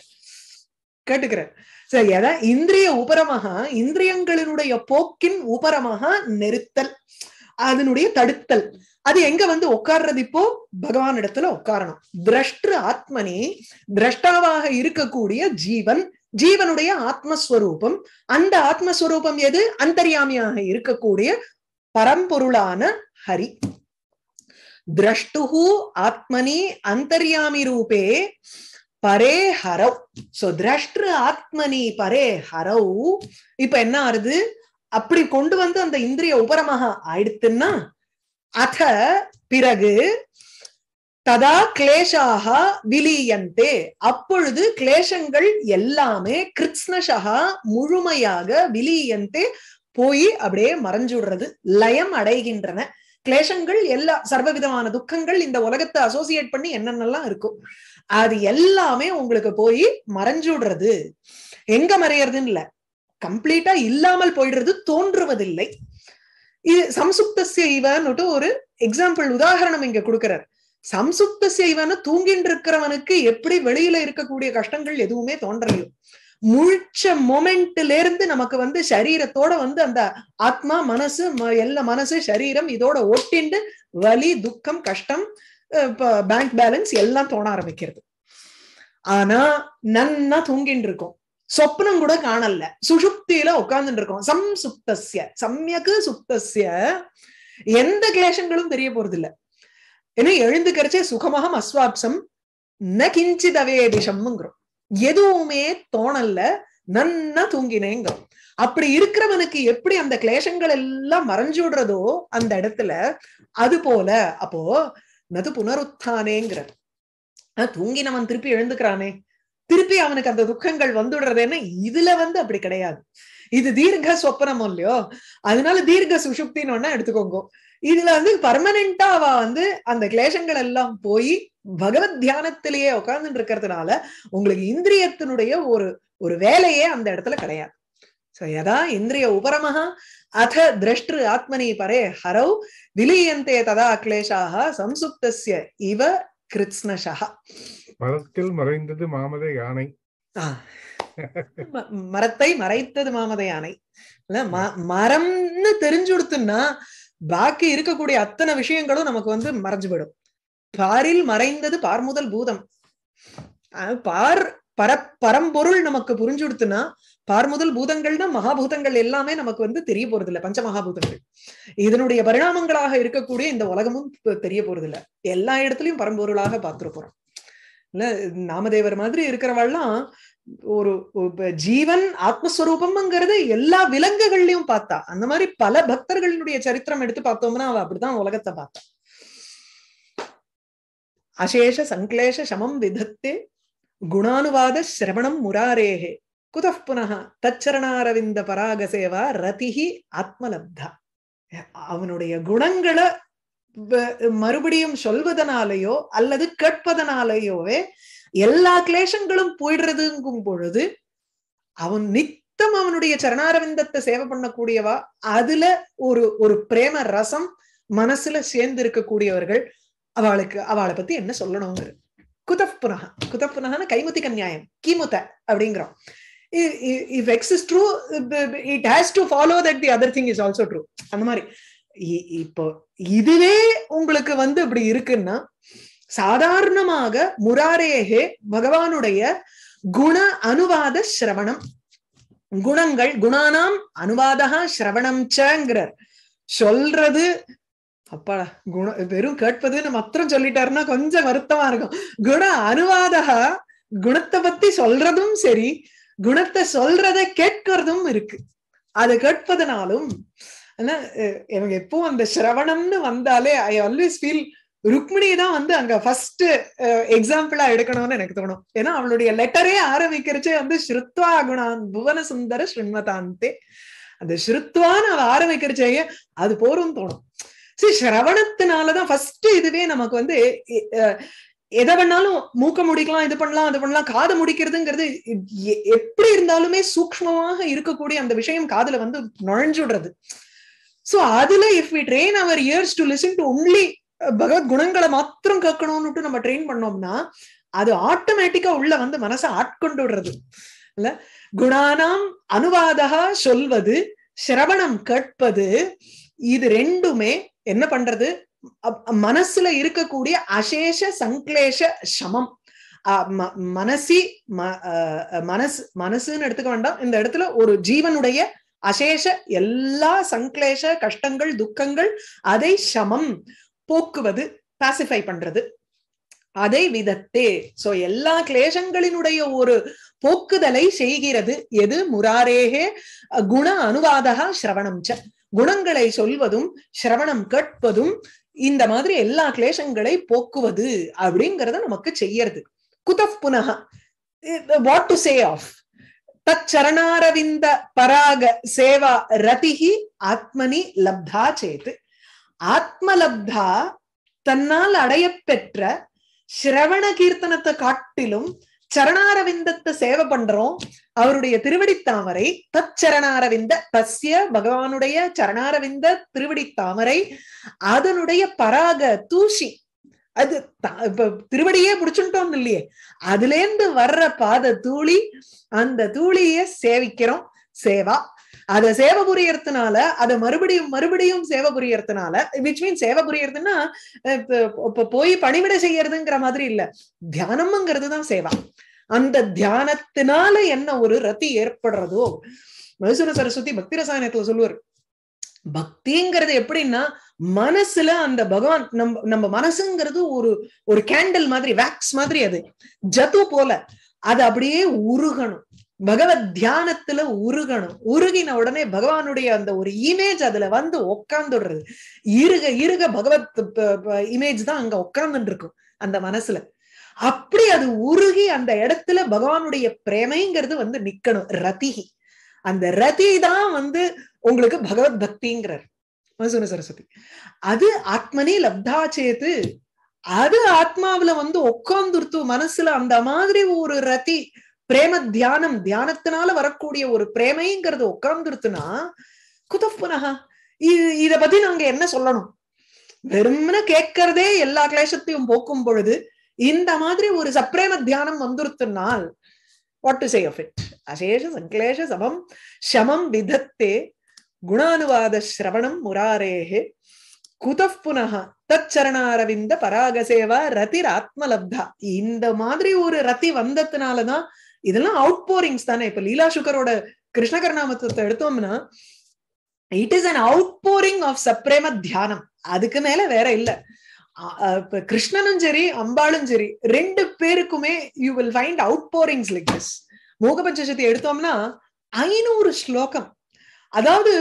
Speaker 1: கேட்டுக்கிறேன். சரி அதான் இந்திரிய உபரமாக இந்திரியங்களினுடைய போக்கின் உபரமாக நெருத்தல். அதனுடைய தடுத்தல். அது எங்க வந்து உட்கார்றது இப்போ? பகவான் இடத்துல உட்காரணும். திரஷ்டு ஆத்மனி திரஷ்டாவாக இருக்கக்கூடிய ஜீவன் ஜீவனுடைய ஆத்மஸ்வரூபம். அந்த ஆத்மஸ்வரூபம் எது? அந்தர்யாமியாக இருக்கக்கூடிய பரம்பொருளான ஹரி. திரஷ்டு ஆத்மனி அந்தர்யாமி ரூபே பரே ஹரவ் சோ திரஷ்டு ஆத்மனி பரே ஹரவ் இப்ப என்ன ஆறுது? அப்படி கொண்டு வந்து அந்த இந்திரிய உபரமாக ஆயிடுத்துன்னா அத பிறகு ததா கிளேஷாக விலீயந்தே. அப்பொழுது கிளேஷங்கள் எல்லாமே கிருத்னஷகா முழுமையாக விலீயந்தே போய் அப்படியே மறைஞ்சுடுறது லயம் அடைகின்றன. கிளேஷங்கள் எல்லா சர்வவிதமான துக்கங்கள் இந்த உலகத்தை அசோசியேட் பண்ணி என்னென்னலாம் இருக்கும் அது எல்லாமே உங்களுக்கு போய் மறைஞ்சுடுறது. எங்க மறையறதுன்னு இல்ல கம்ப்ளீட்டா இல்லாமல் போயிடுறது தோன்றுவதில்லை. இது சம்சுப்தசயன்னுட்டு ஒரு எக்ஸாம்பிள் உதாரணம் இங்க கொடுக்கிறார். சம்சுப்த செய்வன தூங்கிட்டு இருக்கிறவனுக்கு எப்படி வெளியில இருக்கக்கூடிய கஷ்டங்கள் எதுவுமே தோன்றலையோ. முழிச்ச மொமெண்ட்ல இருந்து நமக்கு வந்து சரீரத்தோட வந்து அந்த ஆத்மா மனசு எல்லா மனசு சரீரம் இதோட ஒட்டிண்டு வலி துக்கம் கஷ்டம் பேங்க் பேலன்ஸ் எல்லாம் தோண ஆரம்பிக்கிறது. ஆனா நன்னா தூங்கிட்டு இருக்கோம் சொப்னம் கூட காணல. சுஷுப்தியில உட்கார்ந்துட்டு இருக்கோம் சம்சுப்தஸ்ய சமயக்கு சுப்தஸ்ய எந்த கிளேஷங்களும் தெரிய போறது இல்லை ஏன்னா எழுந்துக்கிறச்சே சுகமகம் அஸ்வாப்சம் ந கிஞ்சித் அவேதிஷம்ங்கிறோம் எதுவுமே தோணல்ல நன்னா தூங்கினேங்கிறோம். அப்படி இருக்கிறவனுக்கு எப்படி அந்த கிளேஷங்கள் எல்லாம் மறைஞ்சு விடுறதோ அந்த இடத்துல அது போல அப்போ நது புனருத்தானேங்கிற தூங்கினவன் திருப்பி எழுந்துக்கிறானே. திருப்பி அவனுக்கு அந்த துக்கங்கள் வந்துடுறதுன்னு இதுல வந்து அப்படி கிடையாது. இது தீர்க்க சொப்பனம் இல்லையோ? அதனால தீர்க்க சுஷுப்தின்னு ஒன்னா எடுத்துக்கோங்க. இதுல வந்து பர்மனண்டா அவ வந்து அந்த கிளேஷங்கள் எல்லாம் போய் பகவத் தியானத்திலேயே உட்கார்ந்துட்டு இருக்கிறதுனால உங்களுக்கு இந்திரியத்தினுடைய ஒரு ஒரு வேலையே அந்த இடத்துல கிடையாது. சோ யதா இந்திரிய உபரமஹ அத திரஷ்டு ஆத்மனி பரே ஹரௌ விலீயந்தே ததா அக்லேஷாக சம்சுப்தஸ்ய இவ கிருத்ஸ்னஷா
Speaker 3: மரத்தில் மறைந்தது மாமத யானை.
Speaker 1: மரத்தை மறைத்தது மாமத யானை. இல்ல மரம்னு தெரிஞ்சுடுத்துன்னா பாக்கி இருக்கக்கூடிய அத்தனை விஷயங்களும் நமக்கு வந்து மறைஞ்சு போயிடும். பாரில் மறைந்தது பார்முதல் பூதம். பார் பர பரம்பொருள் நமக்கு புரிஞ்சு கொடுத்துனா பார்முதல் பூதங்கள்னா மகாபூதங்கள் எல்லாமே நமக்கு வந்து தெரிய போறது இல்லை பஞ்ச மகாபூதங்கள் இதனுடைய பரிணாமங்களாக இருக்கக்கூடிய இந்த உலகமும் தெரிய போறது இல்லை எல்லா இடத்துலயும் பரம்பொருளாக பார்த்துருப்போம் இல்ல நாமதேவர் மாதிரி இருக்கிறவள்லாம் ஒரு ஜீவன் ஆத்மஸ்வரூபம்ங்கிறது எல்லா விலங்குகள்லயும் பார்த்தா. அந்த மாதிரி பல பக்தர்களுடைய சரித்திரம் எடுத்து பார்த்தோம்னா அவ அப்படிதான் உலகத்தை பார்த்தா. அசேஷ சங்கிலேஷ சமம் விதத்தே குணானுவாத சிரவணம் முராரேகே. குத புனக தச்சரணாரவிந்த பராக சேவா ரதிஹி ஆத்மலப்தா. அவனுடைய குணங்களை மறுபடியும் சொல்வதனாலேயோ அல்லது கேட்பதனாலேயோவே எல்லா கிளேஷங்களும் போயிடுறதுங்கும் பொழுது அவன் நித்தம் அவனுடைய சரணாரவிந்தத்தை சேவை பண்ணக்கூடியவா? அதுல ஒரு ஒரு பிரேம ரசம் மனசுல சேர்ந்து இருக்கக்கூடியவர்கள் அவளுக்கு அவளை பத்தி என்ன சொல்லணுங்கிறது. குதப் புனக குதப் புனகன கைமுத்தி கன்யாயம் கிமுத்த அப்படிங்கிறோம். If X is true it has to follow that the other thing is also true அந்த மாதிரி. இ- இப்போ இதுவே உங்களுக்கு வந்து இப்படி இருக்குன்னா சாதாரணமாக முராரேகே பகவானுடைய குண அனுவாத சிரவணம். குணங்கள் குணானாம் அனுவாதா சிரவணம் சங்கிறார். சொல்றது அப்பா குண வெறும் கேட்பதுன்னு மாத்திரம் சொல்லிட்டாருன்னா கொஞ்சம் வருத்தமா இருக்கும். குண அனுவாதா குணத்தை பத்தி சொல்றதும் சரி குணத்தை சொல்றதை கேட்கறதும் இருக்கு. அதை கேட்பதனாலும் ஆனா எனக்கு எப்பவும் அந்த சிரவணம்னு வந்தாலே ஐ ஆல்வேஸ் ஃபீல் ருக்மிணி தான் வந்து அங்க ஃபர்ஸ்ட் எக்ஸாம்பிளா எடுக்கணும்னு எனக்கு தோணும். ஏன்னா அவளுடைய லெட்டரே ஆரம்பிக்கிறச்சே வந்து ஸ்ருத்வா குணான் புவன சுந்தர ஸ்ரீமதாந்தே அந்த ஸ்ருத்வான்னு அவ ஆரம்பிக்கிறச்சேயே அது போரும் தோணும். சரி சிரவணத்தினாலதான் ஃபர்ஸ்ட் இதுவே நமக்கு வந்து எதை வேணாலும் மூக்க முடிக்கலாம் இது பண்ணலாம் அது பண்ணலாம் காது முடிக்கிறதுங்கிறது எப்படி இருந்தாலுமே சூக்ஷ்மமாக இருக்கக்கூடிய அந்த விஷயம் காதுல வந்து நுழைஞ்சுடுறது. சோ அதுல if we train our ears to listen to only பகவத் குணங்களை மாத்திரம் கேட்கணும்னுட்டு நம்ம ட்ரெயின் பண்ணோம்னா அது ஆட்டோமேட்டிக்கா உள்ள வந்து மனசை ஆட்கொண்டு விடுறது இல்ல? குணானாம் அனுவாதகா சொல்வது சிரவணம் கேட்பது இது ரெண்டுமே என்ன பண்றது? மனசுல இருக்கக்கூடிய அசேஷ சங்கிலேஷ சமம். அஹ் ம- மனசி ம- மனசு மனசுன்னு எடுத்துக்க வேண்டாம். இந்த இடத்துல ஒரு ஜீவனுடைய அசேஷ எல்லா சங்கிலேஷ கஷ்டங்கள் துக்கங்கள் அதை சமம். போக்குவது பாசிஃபை பண்றது. அதை விதத்தே சோ எல்லா கிளேசங்களினுடைய ஒரு போக்குதலை செய்கிறது எது? முராரேகே குண அனுவாதகா சிரவணம் ச. குணங்களை சொல்வதும் சிரவணம் கேட்பதும் இந்த மாதிரி எல்லா கிளேசங்களை போக்குவது அப்படிங்கறத நமக்கு செய்யறது. குதப் புனக வாட் டு சே ஆஃப் தச்சரணாரவிந்த பராக சேவா ரதிகி ஆத்மனி லப்தா சேத்து. ஆத்மலப்தா தன்னால் அடையப்பெற்ற சிரவண கீர்த்தனத்தை காட்டிலும் சரணாரவிந்தத்தை சேவை பண்றோம். அவருடைய திருவடி தாமரை தச்சரணாரவிந்த தஸ்ய பகவானுடைய சரணாரவிந்த திருவடி தாமரை அதனுடைய பராக தூசி அது இப்ப திருவடியே புடிச்சுட்டோம் இல்லையே. அதுல இருந்து வர்ற பாத தூளி அந்த தூளிய சேவிக்கிறோம். சேவா. அத சேவை புரியறதுனால அத மறுபடியும் மறுபடியும் சேவை புரியறதுனால விச் மீன் சேவை புரியறதுன்னா இப்ப போய் பணிவிட செய்யறதுங்கிற மாதிரி இல்ல. தியானம்ங்கிறது தான் சேவா. அந்த தியானத்தினால என்ன ஒரு ரத்தி ஏற்படுறதோ மைசூர சரஸ்வதி பக்தி ரசாயனத்துல சொல்லுவார். பக்திங்கிறது எப்படின்னா மனசுல அந்த பகவான் நம்ம நம்ம மனசுங்கிறது ஒரு ஒரு கேண்டில் மாதிரி வேக்ஸ் மாதிரி அது. ஜது போல. அது அப்படியே உருகணும். பகவத் தியானத்துல உருகணும். உருகின உடனே பகவானுடைய அந்த ஒரு இமேஜ் அதுல வந்து உக்காந்துடுறது. இருக இருக பகவத் இமேஜ் தான் அங்க உட்கார்ந்துட்டு இருக்கும் அந்த மனசுல. அப்படி அது உருகி அந்த இடத்துல பகவானுடைய பிரேமைங்கிறது வந்து நிக்கணும். ரதிகி அந்த ரதி தான் வந்து உங்களுக்கு பகவத் பக்திங்கிறார் மசூன சரஸ்வதி. அது ஆத்மனே லப்தா சேத்து அது ஆத்மாவுல வந்து உட்காந்துருத்து மனசுல அந்த மாதிரி ஒரு ரதி பிரேம தியானம் தியானத்தினால வரக்கூடிய ஒரு பிரேமைங்கிறது உட்கார்ந்துருத்துனா குதப்புனகா இது இத பத்தி நாங்க என்ன சொல்லணும்? வெறும்னு கேட்கறதே எல்லா கிளேசத்தையும் போக்கும் பொழுது இந்த மாதிரி ஒரு சப்ரேம தியானம் வந்துருத்தினால் what to say of it அசேஷ சங்கிலேஷ சமம் சமம் விதத்தே குணானுவாத சிரவணம் முராரேஹே. குதப் புனக தச்சரணாரவிந்த பராகசேவா ரதிர் ஆத்மலப்தா இந்த மாதிரி ஒரு ரத்தி வந்ததுனாலதான் இதெல்லாம் அவுட் போரிங்ஸ் தானே. இப்ப லீலா சுகரோட கிருஷ்ணகர்ணாமத்தத்தை எடுத்தோம்னா it is an outpouring of சப்ரேம தியானம் அதுக்கு மேல வேற இல்ல. இப்ப கிருஷ்ணனும் சரி அம்பாளும் சரி ரெண்டு பேருக்குமே you will find outpourings like this Mookapanchashati எடுத்தோம்னா ஐநூறு ஸ்லோகம். அதாவது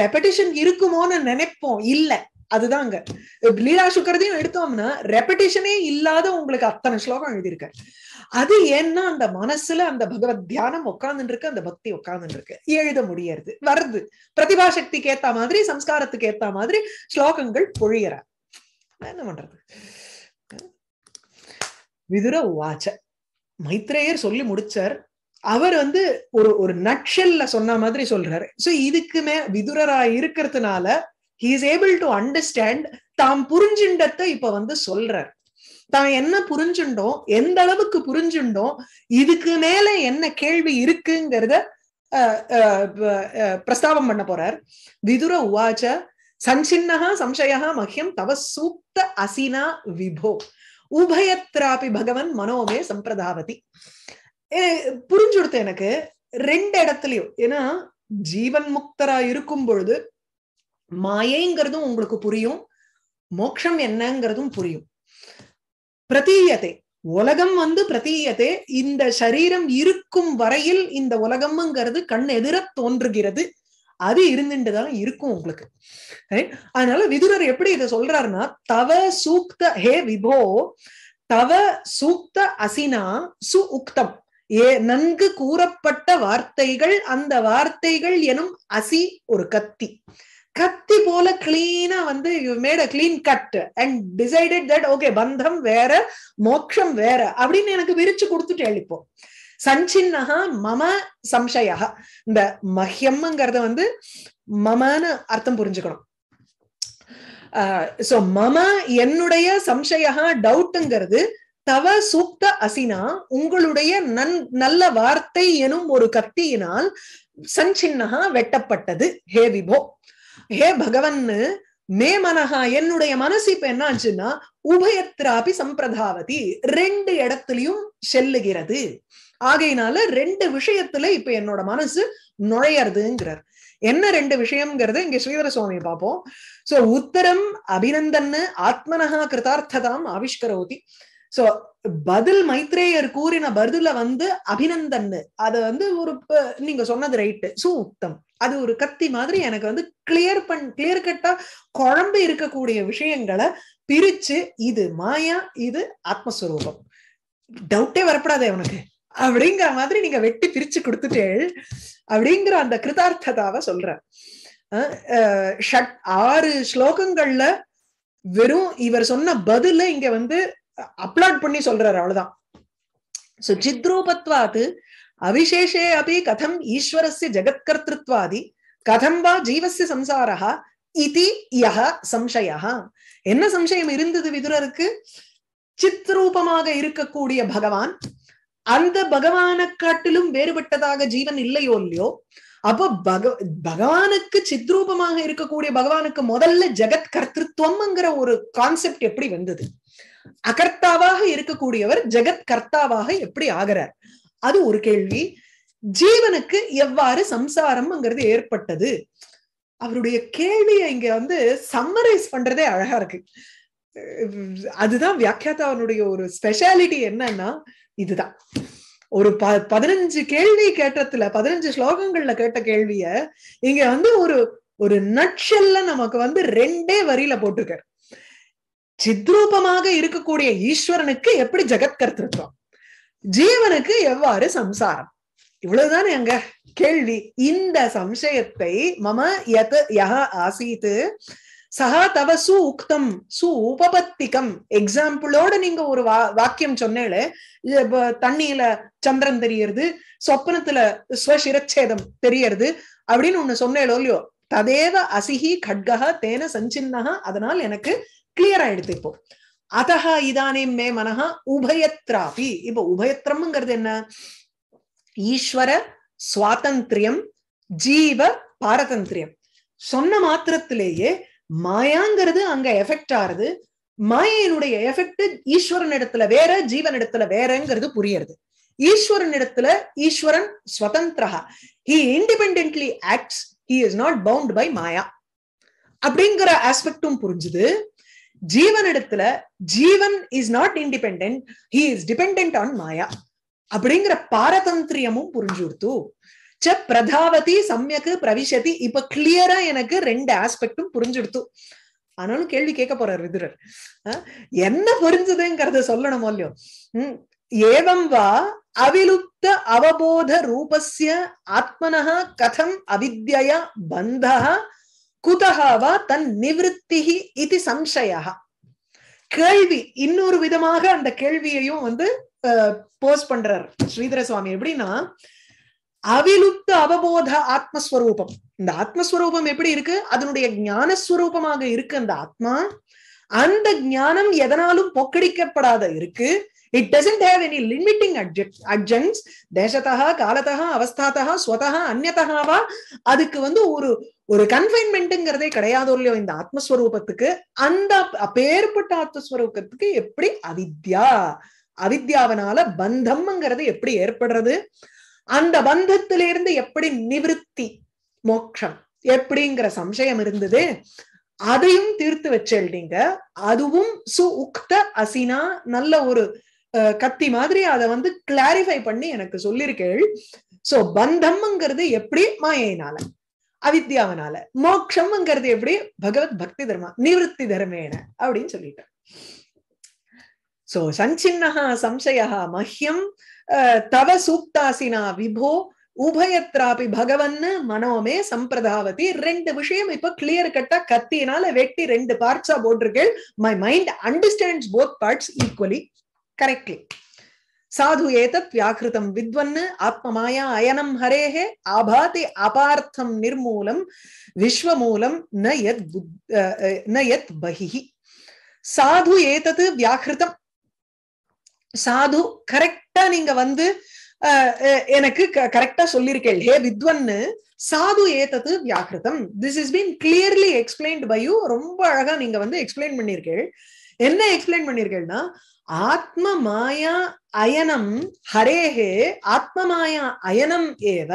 Speaker 1: ரெப்படிஷன் இருக்குமோன்னு நினைப்போம். இல்ல. அதுதாங்க. லீலா சுக்கரதையும் எடுத்தோம்னா ரெப்படேஷனே இல்லாத உங்களுக்கு அத்தனை ஸ்லோகம் எழுதியிருக்காரு அது ஏன்னா அந்த மனசுல அந்த பகவத் தியானம் உட்கார்ந்துட்டு இருக்கு அந்த பக்தி உட்கார்ந்துட்டு இருக்கு எழுத முடியறது வருது. பிரதிபா சக்திக்கு ஏத்த மாதிரி சம்ஸ்காரத்துக்கு ஏத்த மாதிரி ஸ்லோகங்கள் பொழியற. என்ன பண்றது? விதுர வாச்ச மைத்ரேயர் சொல்லி முடிச்சார். அவர் வந்து ஒரு ஒரு நட்ஷல்ல சொன்ன மாதிரி சொல்றாரு. சோ இதுக்குமே விதுரரா இருக்கிறதுனால he is able to understand them புரிஞ்சின்றத இப்ப வந்து சொல்றார். தான் என்ன புரிஞ்சுண்டோம் எந்த அளவுக்கு புரிஞ்சுண்டோம் இதுக்கு மேல என்ன கேள்வி இருக்குங்கிறத பிரஸ்தாபம் பண்ண போறார். விதுர உவாச்ச சஞ்சின்னஹா சம்சயா மஹ்யம் தவ சூக்த அசினா விபோ. உபயத்ராபி பகவன் மனோமே சம்பிரதாவதி புரிஞ்சுடுத்து எனக்கு. ரெண்டு இடத்துலயும். ஏன்னா ஜீவன் முக்தரா இருக்கும் பொழுது மாயைங்கிறதும் உங்களுக்கு புரியும். மோட்சம் என்னங்கிறதும் புரியும். பிரதீயத்தை. உலகம் வந்து பிரதீயத்தை. இந்த சரீரம் இருக்கும் வரையில் இந்த உலகம்ங்கிறது கண் எதிர தோன்றுகிறது. அது இருந்துட்டுதான் இருக்கும் உங்களுக்கு. அதனால விதுரர் எப்படி இதை சொல்றாருன்னா தவ சூக்த ஹே விபோ தவ சூக்த அசினா சு உக்தம். ஏ நன்கு கூறப்பட்ட வார்த்தைகள் அந்த வார்த்தைகள் எனும் அசி ஒரு கத்தி. கத்தி போல கிளீனா வந்து you made a clean cut and decided that okay பந்தம் வேற மோக்ஷம் வேற அப்படின்னு எனக்கு விரிச்சு கொடுத்துட்டு எழுப்போம். சஞ்சின்னஹா மம சம்சயா இந்த மஹ்யம்ங்கிறத வந்து மமன்னு அர்த்தம் புரிஞ்சுக்கணும். சோ மம என்னுடைய சம்சயா டவுட்டுங்கிறது தவ சூக்த அசினா உங்களுடைய நன் நல்ல வார்த்தை எனும் ஒரு கத்தியினால் சஞ்சின்னஹா வெட்டப்பட்டது. ஹே விபோ. ஹே பகவன்னு மே மனஹா என்னுடைய மனசு இப்ப என்ன ஆச்சுன்னா உபயத்ராபி சம்பிரதாவதி ரெண்டு இடத்துலயும் செல்லுகிறது. ஆகையினால ரெண்டு விஷயத்துல இப்ப என்னோட மனசு நுழையறதுங்கிறார். என்ன ரெண்டு விஷயம்ங்கிறது இங்க ஸ்ரீதர சுவாமி பார்ப்போம். சோ உத்தரம் அபிநந்தன்னு ஆத்மனஹா கிருதார்த்ததாம் ஆவிஷ்கரோதி. சோ பதில் மைத்ரேயர் கூறின பதில வந்து அபிநந்தன் அத வந்து ஒரு நீங்க சொன்னது ரைட்டு சூத்தம் அது ஒரு கத்தி மாதிரி எனக்கு வந்து கிளியர் பண் கிளியர் கட்டா குழம்பு இருக்கக்கூடிய விஷயங்களை பிரிச்சு இது மாயா இது ஆத்மஸ்வரூபம். டவுட்டே வரப்படாதே உனக்கு. அப்படிங்கிற மாதிரி நீங்க வெட்டி பிரிச்சு கொடுத்துட்டே அப்படிங்கிற அந்த கிருதார்த்ததாவ சொல்றேன். ஷட் ஆறு ஸ்லோகங்கள்ல வெறும் இவர் சொன்ன பதில இங்க வந்து அப்லோட் பண்ணி சொல்றாரு அவ்வளவுதான். சோ சித்ரூபத்வாத்து அவிசேஷே அப்படி கதம் ஈஸ்வரஸ்ய ஜெகத்கர்த்திருவாதி கதம் வா ஜீவசிய சம்சாரா இதி யஹ சம்சயா என்ன சம்சயம் இருந்தது விதுரருக்கு? சித்ரூபமாக இருக்கக்கூடிய பகவான் அந்த பகவானை காட்டிலும் வேறுபட்டதாக ஜீவன் இல்லையோ இல்லையோ அப்போ பக பகவானுக்கு சித்ரூபமாக இருக்கக்கூடிய பகவானுக்கு முதல்ல ஜெகத் கர்த்திருவம்ங்கிற ஒரு கான்செப்ட் எப்படி வந்தது? அகர்த்தாவாக இருக்கக்கூடியவர் ஜெகத் கர்த்தாவாக எப்படி ஆகிறார்? அது ஒரு கேள்வி. ஜீவனுக்கு எவ்வாறு சம்சாரம்ங்கிறது ஏற்பட்டது? அவருடைய கேள்வியை இங்க வந்து சம்மரைஸ் பண்றதே அழகா இருக்கு. அதுதான் வியாக்கியாத்தாவனுடைய ஒரு ஸ்பெஷாலிட்டி என்னன்னா இதுதான். ஒரு ப பதினஞ்சு கேள்வி கேட்டதுல பதினஞ்சு ஸ்லோகங்கள்ல கேட்ட கேள்விய இங்க வந்து ஒரு ஒரு நட்ஷல்ல நமக்கு வந்து ரெண்டே வரியில போட்டிருக்காரு. சித்ரூபமாக இருக்கக்கூடிய ஈஸ்வரனுக்கு எப்படி ஜெகத்கர்த்திருத்தம் ஜீவனுக்கு எவ்வாறு சம்சாரம்? இவ்வளவுதானே அங்க கேள்வி. இந்த சம்சயத்தை மம யத் யஹ ஆசீத்து சஹா தவ சு உக்தம் சு உபபத்திகம். எக்ஸாம்பிளோட நீங்க ஒரு வா வாக்கியம் சொன்னேளு தண்ணியில சந்திரன் தெரியறது சொப்பனத்துல ஸ்வசிரச்சேதம் தெரியறது அப்படின்னு ஒண்ணு சொன்னேளோ இல்லையோ? ததேவ அசிஹி கட்கஹ தேன சஞ்சின்னஹ அதனால் எனக்கு கிளியர் ஆயிடுது இப்போ. அதஹ இதானே மே மனஹ உபயத்ராபி. இப்போ உபயத்திரம்ங்கிறது என்ன ஈஸ்வர சுவாதந்திரியம் ஜீவ பாரதந்திரியம். சொன்ன மாத்திரத்திலேயே மாயாங்கிறது அங்க எஃபெக்ட் ஆறுது. மாயையினுடைய எஃபெக்ட் ஈஸ்வரன் இடத்துல வேற ஜீவன் இடத்துல வேறங்கிறது புரியுறது. ஈஸ்வரன் இடத்துல Eswaran ஸ்வதந்திரா he independently acts he is not bound by maya. அப்படிங்கிற ஆஸ்பெக்டும் புரிஞ்சுது. ஜீவனிடத்துல ஜீவன் is not independent he is depend on maya. அப்படிங்கிற பாரதந்திரியமும் புரிஞ்சு கொடுத்து ச பிரதாவதி சமயக்கு பிரவிஷதி இப்ப கிளியரா எனக்கு ரெண்டு ஆஸ்பெக்டும் புரிஞ்சுடுத்து ஆனாலும் கேள்வி கேட்க போறார் விதுரர். என்ன புரிஞ்சுதுங்கிறத சொல்லணும் இல்லையோ? உம் ஏவம் வா அவிலுப்த அவபோத ரூபஸ்ய ஆத்மனः கதம் அவித்யா பந்தः குதः வா தன் நிவத்திகி இது சம்சயா கேள்வி இன்னொரு விதமாக அந்த கேள்வியையும் வந்து போஸ் பண்றார் ஸ்ரீதர சுவாமி. எப்படின்னா அவிலுப்த அவபோத ஆத்மஸ்வரூபம். இந்த ஆத்மஸ்வரூபம் எப்படி இருக்கு? அதனுடைய ஞானஸ்வரூபமாக இருக்கு அந்த ஆத்மா. அந்த ஞானம் எதனாலும் பொக்கடிக்கப்படாத இருக்கு. It doesn't have any limiting adjuncts தேசத்தா காலத்தா அவஸ்தாத்தா ஸ்வதா அந்நதகாவா அதுக்கு வந்து ஒரு ஒரு கன்ஃபைன்மெண்ட்ங்கிறதே கிடையாது இல்லையோ இந்த ஆத்மஸ்வரூபத்துக்கு? அந்த அப்பேற்பட்ட ஆத்மஸ்வரூபத்துக்கு எப்படி அவித்யா? அவித்யாவனால பந்தம்ங்கிறது எப்படி ஏற்படுறது? அந்த பந்தத்திலிருந்து எப்படி நிவிருத்தி மோக்ஷம் எப்படிங்கிற சம்சயம் இருந்தது? அதையும் தீர்த்து வச்சேldீங்க அதுவும் சு உக்த அசினா நல்ல ஒரு கத்தி மாதிரி அதை வந்து கிளாரிஃபை பண்ணி எனக்கு சொல்லியிருக்கேள். சோ பந்தம்ங்கிறது எப்படி? மாயினால அவித்யாவனால. மோக்ஷம்ங்கிறது எப்படி? பகவத் பக்தி தர்மா நிவத்தி தர்மேன அப்படின்னு சொல்லிட்டேன் சோ சஞ்சின்னஹா சம்சயா மஹ்யம் தவ சூக்தாசினா விபோ உபயத்ராபி பகவன் மனோமே சம்பிரதாவதி. ரெண்டு விஷயம் இப்ப கிளியர் கட்டா கத்தினால வெட்டி ரெண்டு பார்ட்ஸா போட்டிருக்கேன். My mind understands both parts equally correctly சாது ஏதத் வியாக்கிருதம் வித்வன் ஆத்மமாயா அயனம் ஹரேஹே ஆபாதி அபார்த்தம் நிர்மூலம் விஸ்வமூலம் ந யத் ந யத் பகிஹி சாது ஏதது வியாக்கிருதம் சாது கரெக்டா நீங்க வந்து எனக்கு கரெக்டா சொல்லிருக்கேள். ஹே வித்வன்னு சாது ஏதது வியாக்கிருதம் this is been clearly explained by you ரொம்ப அழகா நீங்க வந்து எக்ஸ்பிளைன் பண்ணிருக்கேள். என்ன எக்ஸ்பிளைன் பண்ணிருக்கேன்னா ஆத்ம மாயா அயனம் ஹரேஹே ஆத்ம மாயா அயனம் ஏவ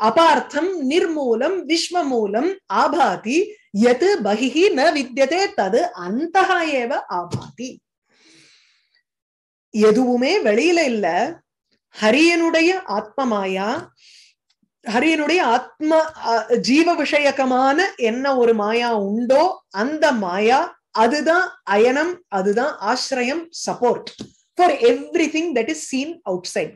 Speaker 1: அபார்த்தம் நிர்மூலம் விஸ்வமூலம் ஆபாதி எது பகிஹி ந வித்தியதே தது அந்த ஏவ ஆபாதி. எதுவுமே வெளியில இல்ல. ஹரியனுடைய ஆத்மமாயா ஹரியனுடைய ஆத்ம ஜீவ விஷயகமான என்ன ஒரு மாயா உண்டோ அந்த மாயா அதுதான் அயனம் அதுதான் ஆசிரியம் support for everything that is seen outside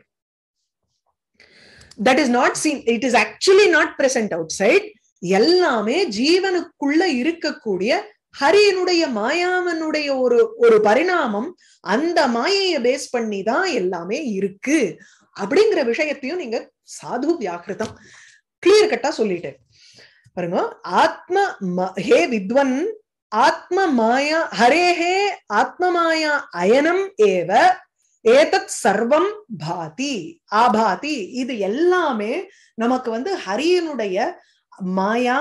Speaker 1: that is not seen it is actually not present outside எல்லாமே ஜீவனுக்குள்ள இருக்கக்கூடிய ஹரியனுடைய மாயாமனுடைய ஒரு ஒரு பரிணாமம் அந்த மாயைய பேஸ் பண்ணி தான் எல்லாமே இருக்கு. அப்படிங்கிற விஷயத்தையும் நீங்க சாது வியாக்கிருதம் கிளியர் கட்டா சொல்லிட்டு பாருங்க ஆத்ம ஹே வித்வன் ஆத்ம மாயா ஹரேஹே ஆத்ம மாயா அயனம் ஏவ ஏதத் சர்வம் பாதி ஆபாதி. இது எல்லாமே நமக்கு வந்து ஹரியனுடைய மாயா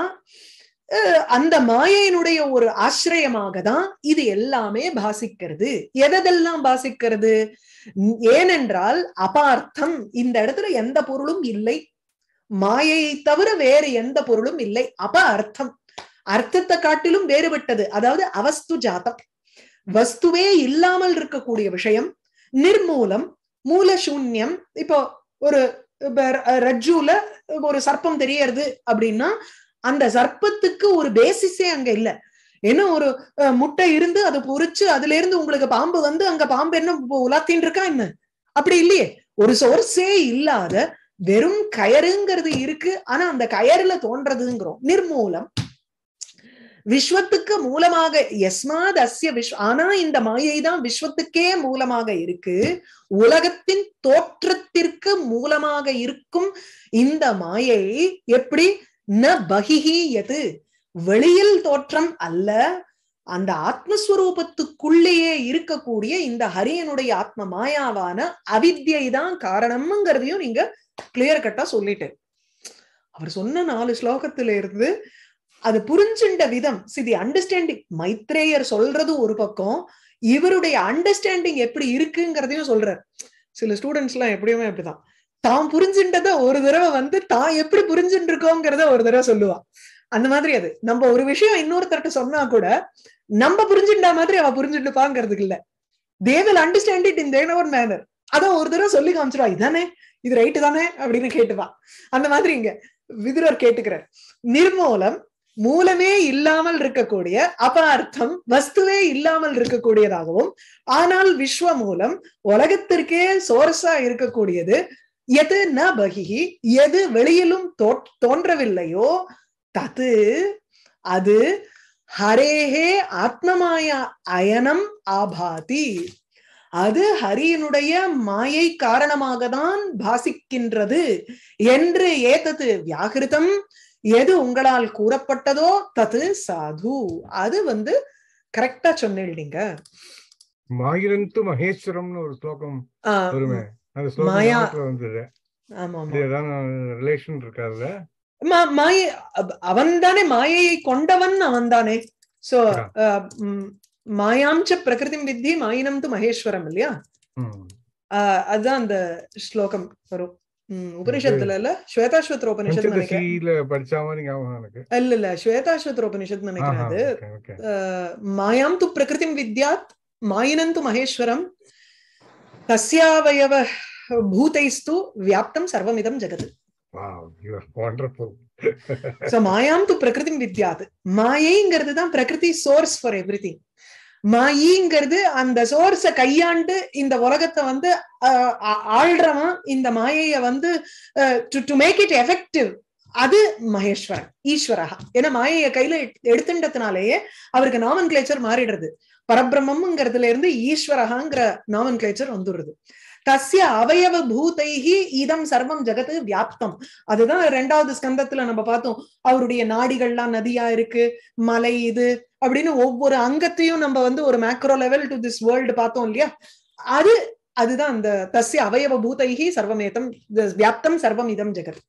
Speaker 1: அந்த மாயையினுடைய ஒரு ஆசிரியமாக தான் இது எல்லாமே பாசிக்கிறது. எதெல்லாம் பாசிக்கிறது? ஏனென்றால் அபார்த்தம். இந்த இடத்துல எந்த பொருளும் இல்லை. மாயையை தவிர வேறு எந்த பொருளும் இல்லை. அப அர்த்தம் அர்த்தத்தை காட்டிலும் வேறுபட்டது. அதாவது அவஸ்து ஜாதம் வஸ்துவே இல்லாமல் இருக்கக்கூடிய விஷயம் நிர்மூலம் மூல சூன்யம். இப்போ ஒரு ரஜ்ஜூல ஒரு சர்ப்பம் தெரியறது அப்படின்னா அந்த சர்ப்பத்துக்கு ஒரு பேசிஸே அங்க இல்ல. ஏன்னா ஒரு முட்டை இருந்து அதை பொறிச்சு அதுல இருந்து உங்களுக்கு பாம்பு வந்து அங்க பாம்பு என்ன உலாத்தின் இருக்கா என்ன? அப்படி இல்லையே. ஒரு சோர்ஸே இல்லாத வெறும் கயறுங்கிறது இருக்கு. ஆனா அந்த கயறுல தோன்றதுங்கிறோம். நிர்மூலம். விஸ்வத்துக்கு மூலமாக எஸ்மாத் அஸ்ய விஸ்வ ஆனா இந்த மாயை தான் விஸ்வத்துக்கே மூலமாக இருக்கு. உலகத்தின் தோற்றத்திற்கு மூலமாக இருக்கும் இந்த மாயை எப்படி? ந பகிஹி எது வெளியில் தோற்றம் அல்ல. அந்த ஆத்மஸ்வரூபத்துக்குள்ளேயே இருக்கக்கூடிய இந்த ஹரியனுடைய ஆத்ம மாயாவான அவித்யை தான் காரணம்ங்கிறதையும் நீங்க கிளியர் கட்டா சொல்லிட்டு. அவர் சொன்ன நாலு ஸ்லோகத்துல இருந்து அது புரிஞ்சுண்ட விதம். சிதி அண்டர்ஸ்டாண்டிங் மைத்ரேயர் சொல்றது ஒரு பக்கம் இவருடைய அண்டர்ஸ்டாண்டிங் எப்படி இருக்குங்கிறதையும் சொல்றாரு. சில ஸ்டூடெண்ட்ஸ் எல்லாம் எப்படியுமே அப்படிதான். தான் புரிஞ்சுட்டத ஒரு தடவை வந்து தான் எப்படி புரிஞ்சுட்டு இருக்கோங்கிறத ஒரு தடவை சொல்லுவா. அந்த மாதிரி அது. நம்ம ஒரு விஷயம் இன்னொருத்தர்கிட்ட சொன்னா கூட நம்ம புரிஞ்சுட்டா மாதிரி அவ புரிஞ்சுட்டுப்பாங்கிறதுக்கு இல்ல. They will understand it in then ஒரு மேனர் அதான் ஒரு தடவை சொல்லி காமிச்சிருவா. இதானே? இது ரைட்டு தானே? அப்படின்னு கேட்டுவா அந்த மாதிரி இங்க விதுரர் கேட்டுக்கிறார். நிர்மூலம் மூலமே இல்லாமல் இருக்கக்கூடிய அபார்த்தம் வஸ்துவே இல்லாமல் இருக்கக்கூடியதாகவும் ஆனால் விஸ்வ மூலம் உலகத்திற்கே சோர்ஸா இருக்கக்கூடியது எது ந பகிஹி எது வெளியிலும் தோன்றவில்லையோ தது அது ஹரேஹே ஆத்மமாயா அயனம் ஆபாதி. அது ஹரியினுடைய மாயை காரணமாக தான் பாசிக்கின்றது என்று ஏதது வியாகிருதம் எது உங்களால் கூறப்பட்டதோ தது சாது. அது வந்து கரெக்டா சொன்னீங்க
Speaker 3: மாயிரந்து மகேஸ்வரம்னு ஒரு ஸ்லோகம் வருமே. அந்த ஸ்லோகம் வந்தது. ரிலேஷன் இருக்காதுல்ல
Speaker 1: மா- மாயை அவன் தானே மாயையை கொண்டவன் அவன் தானே சோ மாயாம்ச பிரகிருதி வித்தி மாயினம் து மகேஸ்வரம் இல்லையா? அதுதான் அந்த ஸ்லோகம் வரும். உபனிஷத்துல ஸ்வேதாஸ்வத்திர உபனிஷத் நினைக்கிறேன். இல்ல இல்ல ஸ்வேதாஸ்வத்திர உபனிஷத் நினைக்கிறேன் அது. மாயாம் து பிரகிருதிம் வித்யாத் மாயினம் து மகேஸ்வரம் தஸ்யாவயவ பூதைஸ்து வியாப்தம் சர்வமிதம் ஜெகத். மாயாம் து பிரகிருதிம் வித்யாத். மாயைங்கிறது தான் பிரகிருதி சோர்ஸ் ஃபார் எவ்ரி மாயிங்கிறது அந்த சோர்ஸ கையாண்டு இந்த உலகத்தை வந்து ஆஹ் ஆள்றவன் இந்த மாயைய வந்து டு மேக் இட் எஃபெக்டிவ் அது மகேஸ்வரன் ஈஸ்வரகா. ஏன்னா மாயைய கையில எடுத்துட்டதுனாலேயே அவருக்கு நாமன் கிளேச்சர் மாறிடுறது. பரபிரம்மங்கிறதுல இருந்து ஈஸ்வரகாங்கிற நாமன் கிளேச்சர் வந்துடுறது தஸ்ய அவயவ பூதைஹி இதம் சர்வம் ஜெகத்து வியாப்தம். அதுதான் ரெண்டாவது ஸ்கந்தத்துல நம்ம பார்த்தோம். அவருடைய நாடிகள்லாம் நதியா இருக்கு மலை இது அப்படின்னு ஒவ்வொரு அங்கத்தையும் நம்ம வந்து ஒரு macro level to this world பார்த்தோம் இல்லையா? அது அதுதான் அந்த தஸ்ய அவயவ பூதைஹி சர்வமேதம் வியாப்தம் சர்வம் இதம் ஜெகத்.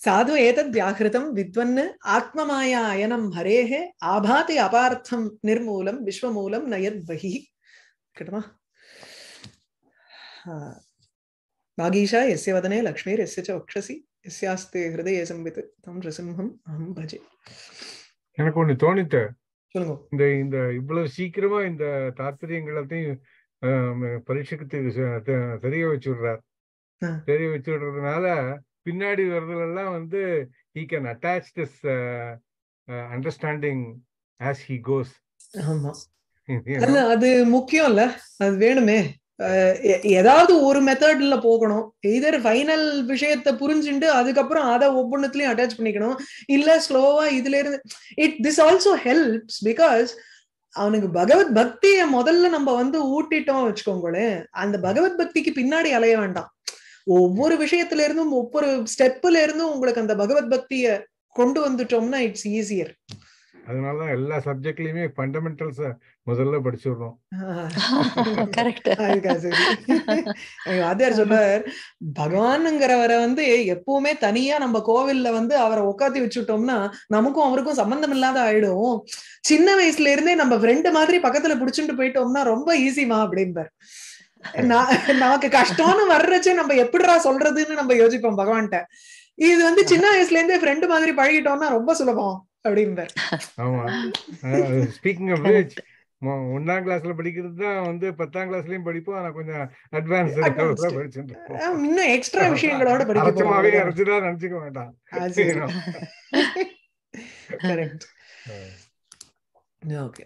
Speaker 1: சாது ஏதத் வியாகிருதம் வித்வன் ஆத்மமாயா அயனம் ஹரேஹ ஆபாதி அபார்த்தம் நிர்மூலம் விஸ்வமூலம் நயத் பகி கேட்டமா பாகீஷா எஸ்ய வதனே லக்ஷ்மீர் எஸ்ய ச வக்ஷசி எஸ்யாஸ்தே ஹிருதயே சம்பித் தம் நிருசிம்ஹம் அஹம் பஜே
Speaker 3: எனக்கு ஒண்ணு தோணித்து
Speaker 1: சொல்லுங்க
Speaker 3: இந்த இந்த இவ்வளவு சீக்கிரமா இந்த தாத்பரியங்கள் எல்லாத்தையும் ஆம், பரீட்சைக்கு தெரிய வச்சு விடுறார்
Speaker 1: ஆ.
Speaker 3: தெரிய வச்சு விடுறதுனால பின்னாடி வர்றதுல எல்லாம் வந்து he can attach this uh, uh, understanding as
Speaker 1: அல்ல அது முக்கியம் இல்ல அது வேணுமே. ஏதாவது ஒரு மெத்தட்ல போகணும். எதர் ஃபைனல் விஷயத்தை புரிஞ்சுண்டு அதுக்கப்புறம் அதை ஒவ்வொன்றுத்துலயும் அட்டாச் பண்ணிக்கணும். இல்ல ஸ்லோவா இதுல இருந்து it this also helps because அவனுக்கு பகவத் பக்திய முதல்ல நம்ம வந்து ஊட்டிட்டோம் வச்சுக்கோங்களேன். அந்த பகவத் பக்திக்கு பின்னாடி அலைய வேண்டாம். ஒவ்வொரு விஷயத்துல இருந்தும் ஒவ்வொரு ஸ்டெப்ல இருந்தும் உங்களுக்கு அந்த பகவத் பக்திய கொண்டு வந்துட்டோம்னா இட்ஸ் ஈஸியர்
Speaker 3: அதனாலதான் எல்லா சப்ஜெக்ட்லயுமே ஃபண்டமெண்டல்ஸ் முதல்ல படிச்சிடுறோம்
Speaker 1: வாத்தியார் சொல்றார் பகவானுங்கிறவரை வந்து எப்பவுமே தனியா நம்ம கோவில்ல வந்து அவரை உட்காத்தி வச்சுட்டோம்னா நமக்கும் அவருக்கும் சம்பந்தம் இல்லாத ஆயிடும். சின்ன வயசுல இருந்தே நம்ம ஃப்ரெண்டு மாதிரி பக்கத்துல புடிச்சுட்டு போயிட்டோம்னா ரொம்ப ஈஸிமா அப்படிம்பார். நான் நமக்கு கஷ்டம்னு வர்றச்சே நம்ம எப்படிடா சொல்றதுன்னு நம்ம யோசிப்போம் பகவான்கிட்ட. இது வந்து சின்ன வயசுல இருந்தே ஃப்ரெண்டு மாதிரி பழகிட்டோம்னா ரொம்ப சுலபம். அப்படிம்பார்
Speaker 3: ஆமா. ஸ்பீக்கிங் ஆஃப் விச் ஒன்னாம் கிளாஸ்ல படிக்கிறது தான் வந்து பத்தாம் கிளாஸ்லயும் படிப்போம். ஆனா கொஞ்சம் அட்வான்ஸ்
Speaker 1: இன்னும் எக்ஸ்ட்ரா விஷயங்களோட போறோம்.
Speaker 3: அரைச்சுதான் நினைச்சுக்க வேண்டாம்.
Speaker 1: Correct
Speaker 3: okay.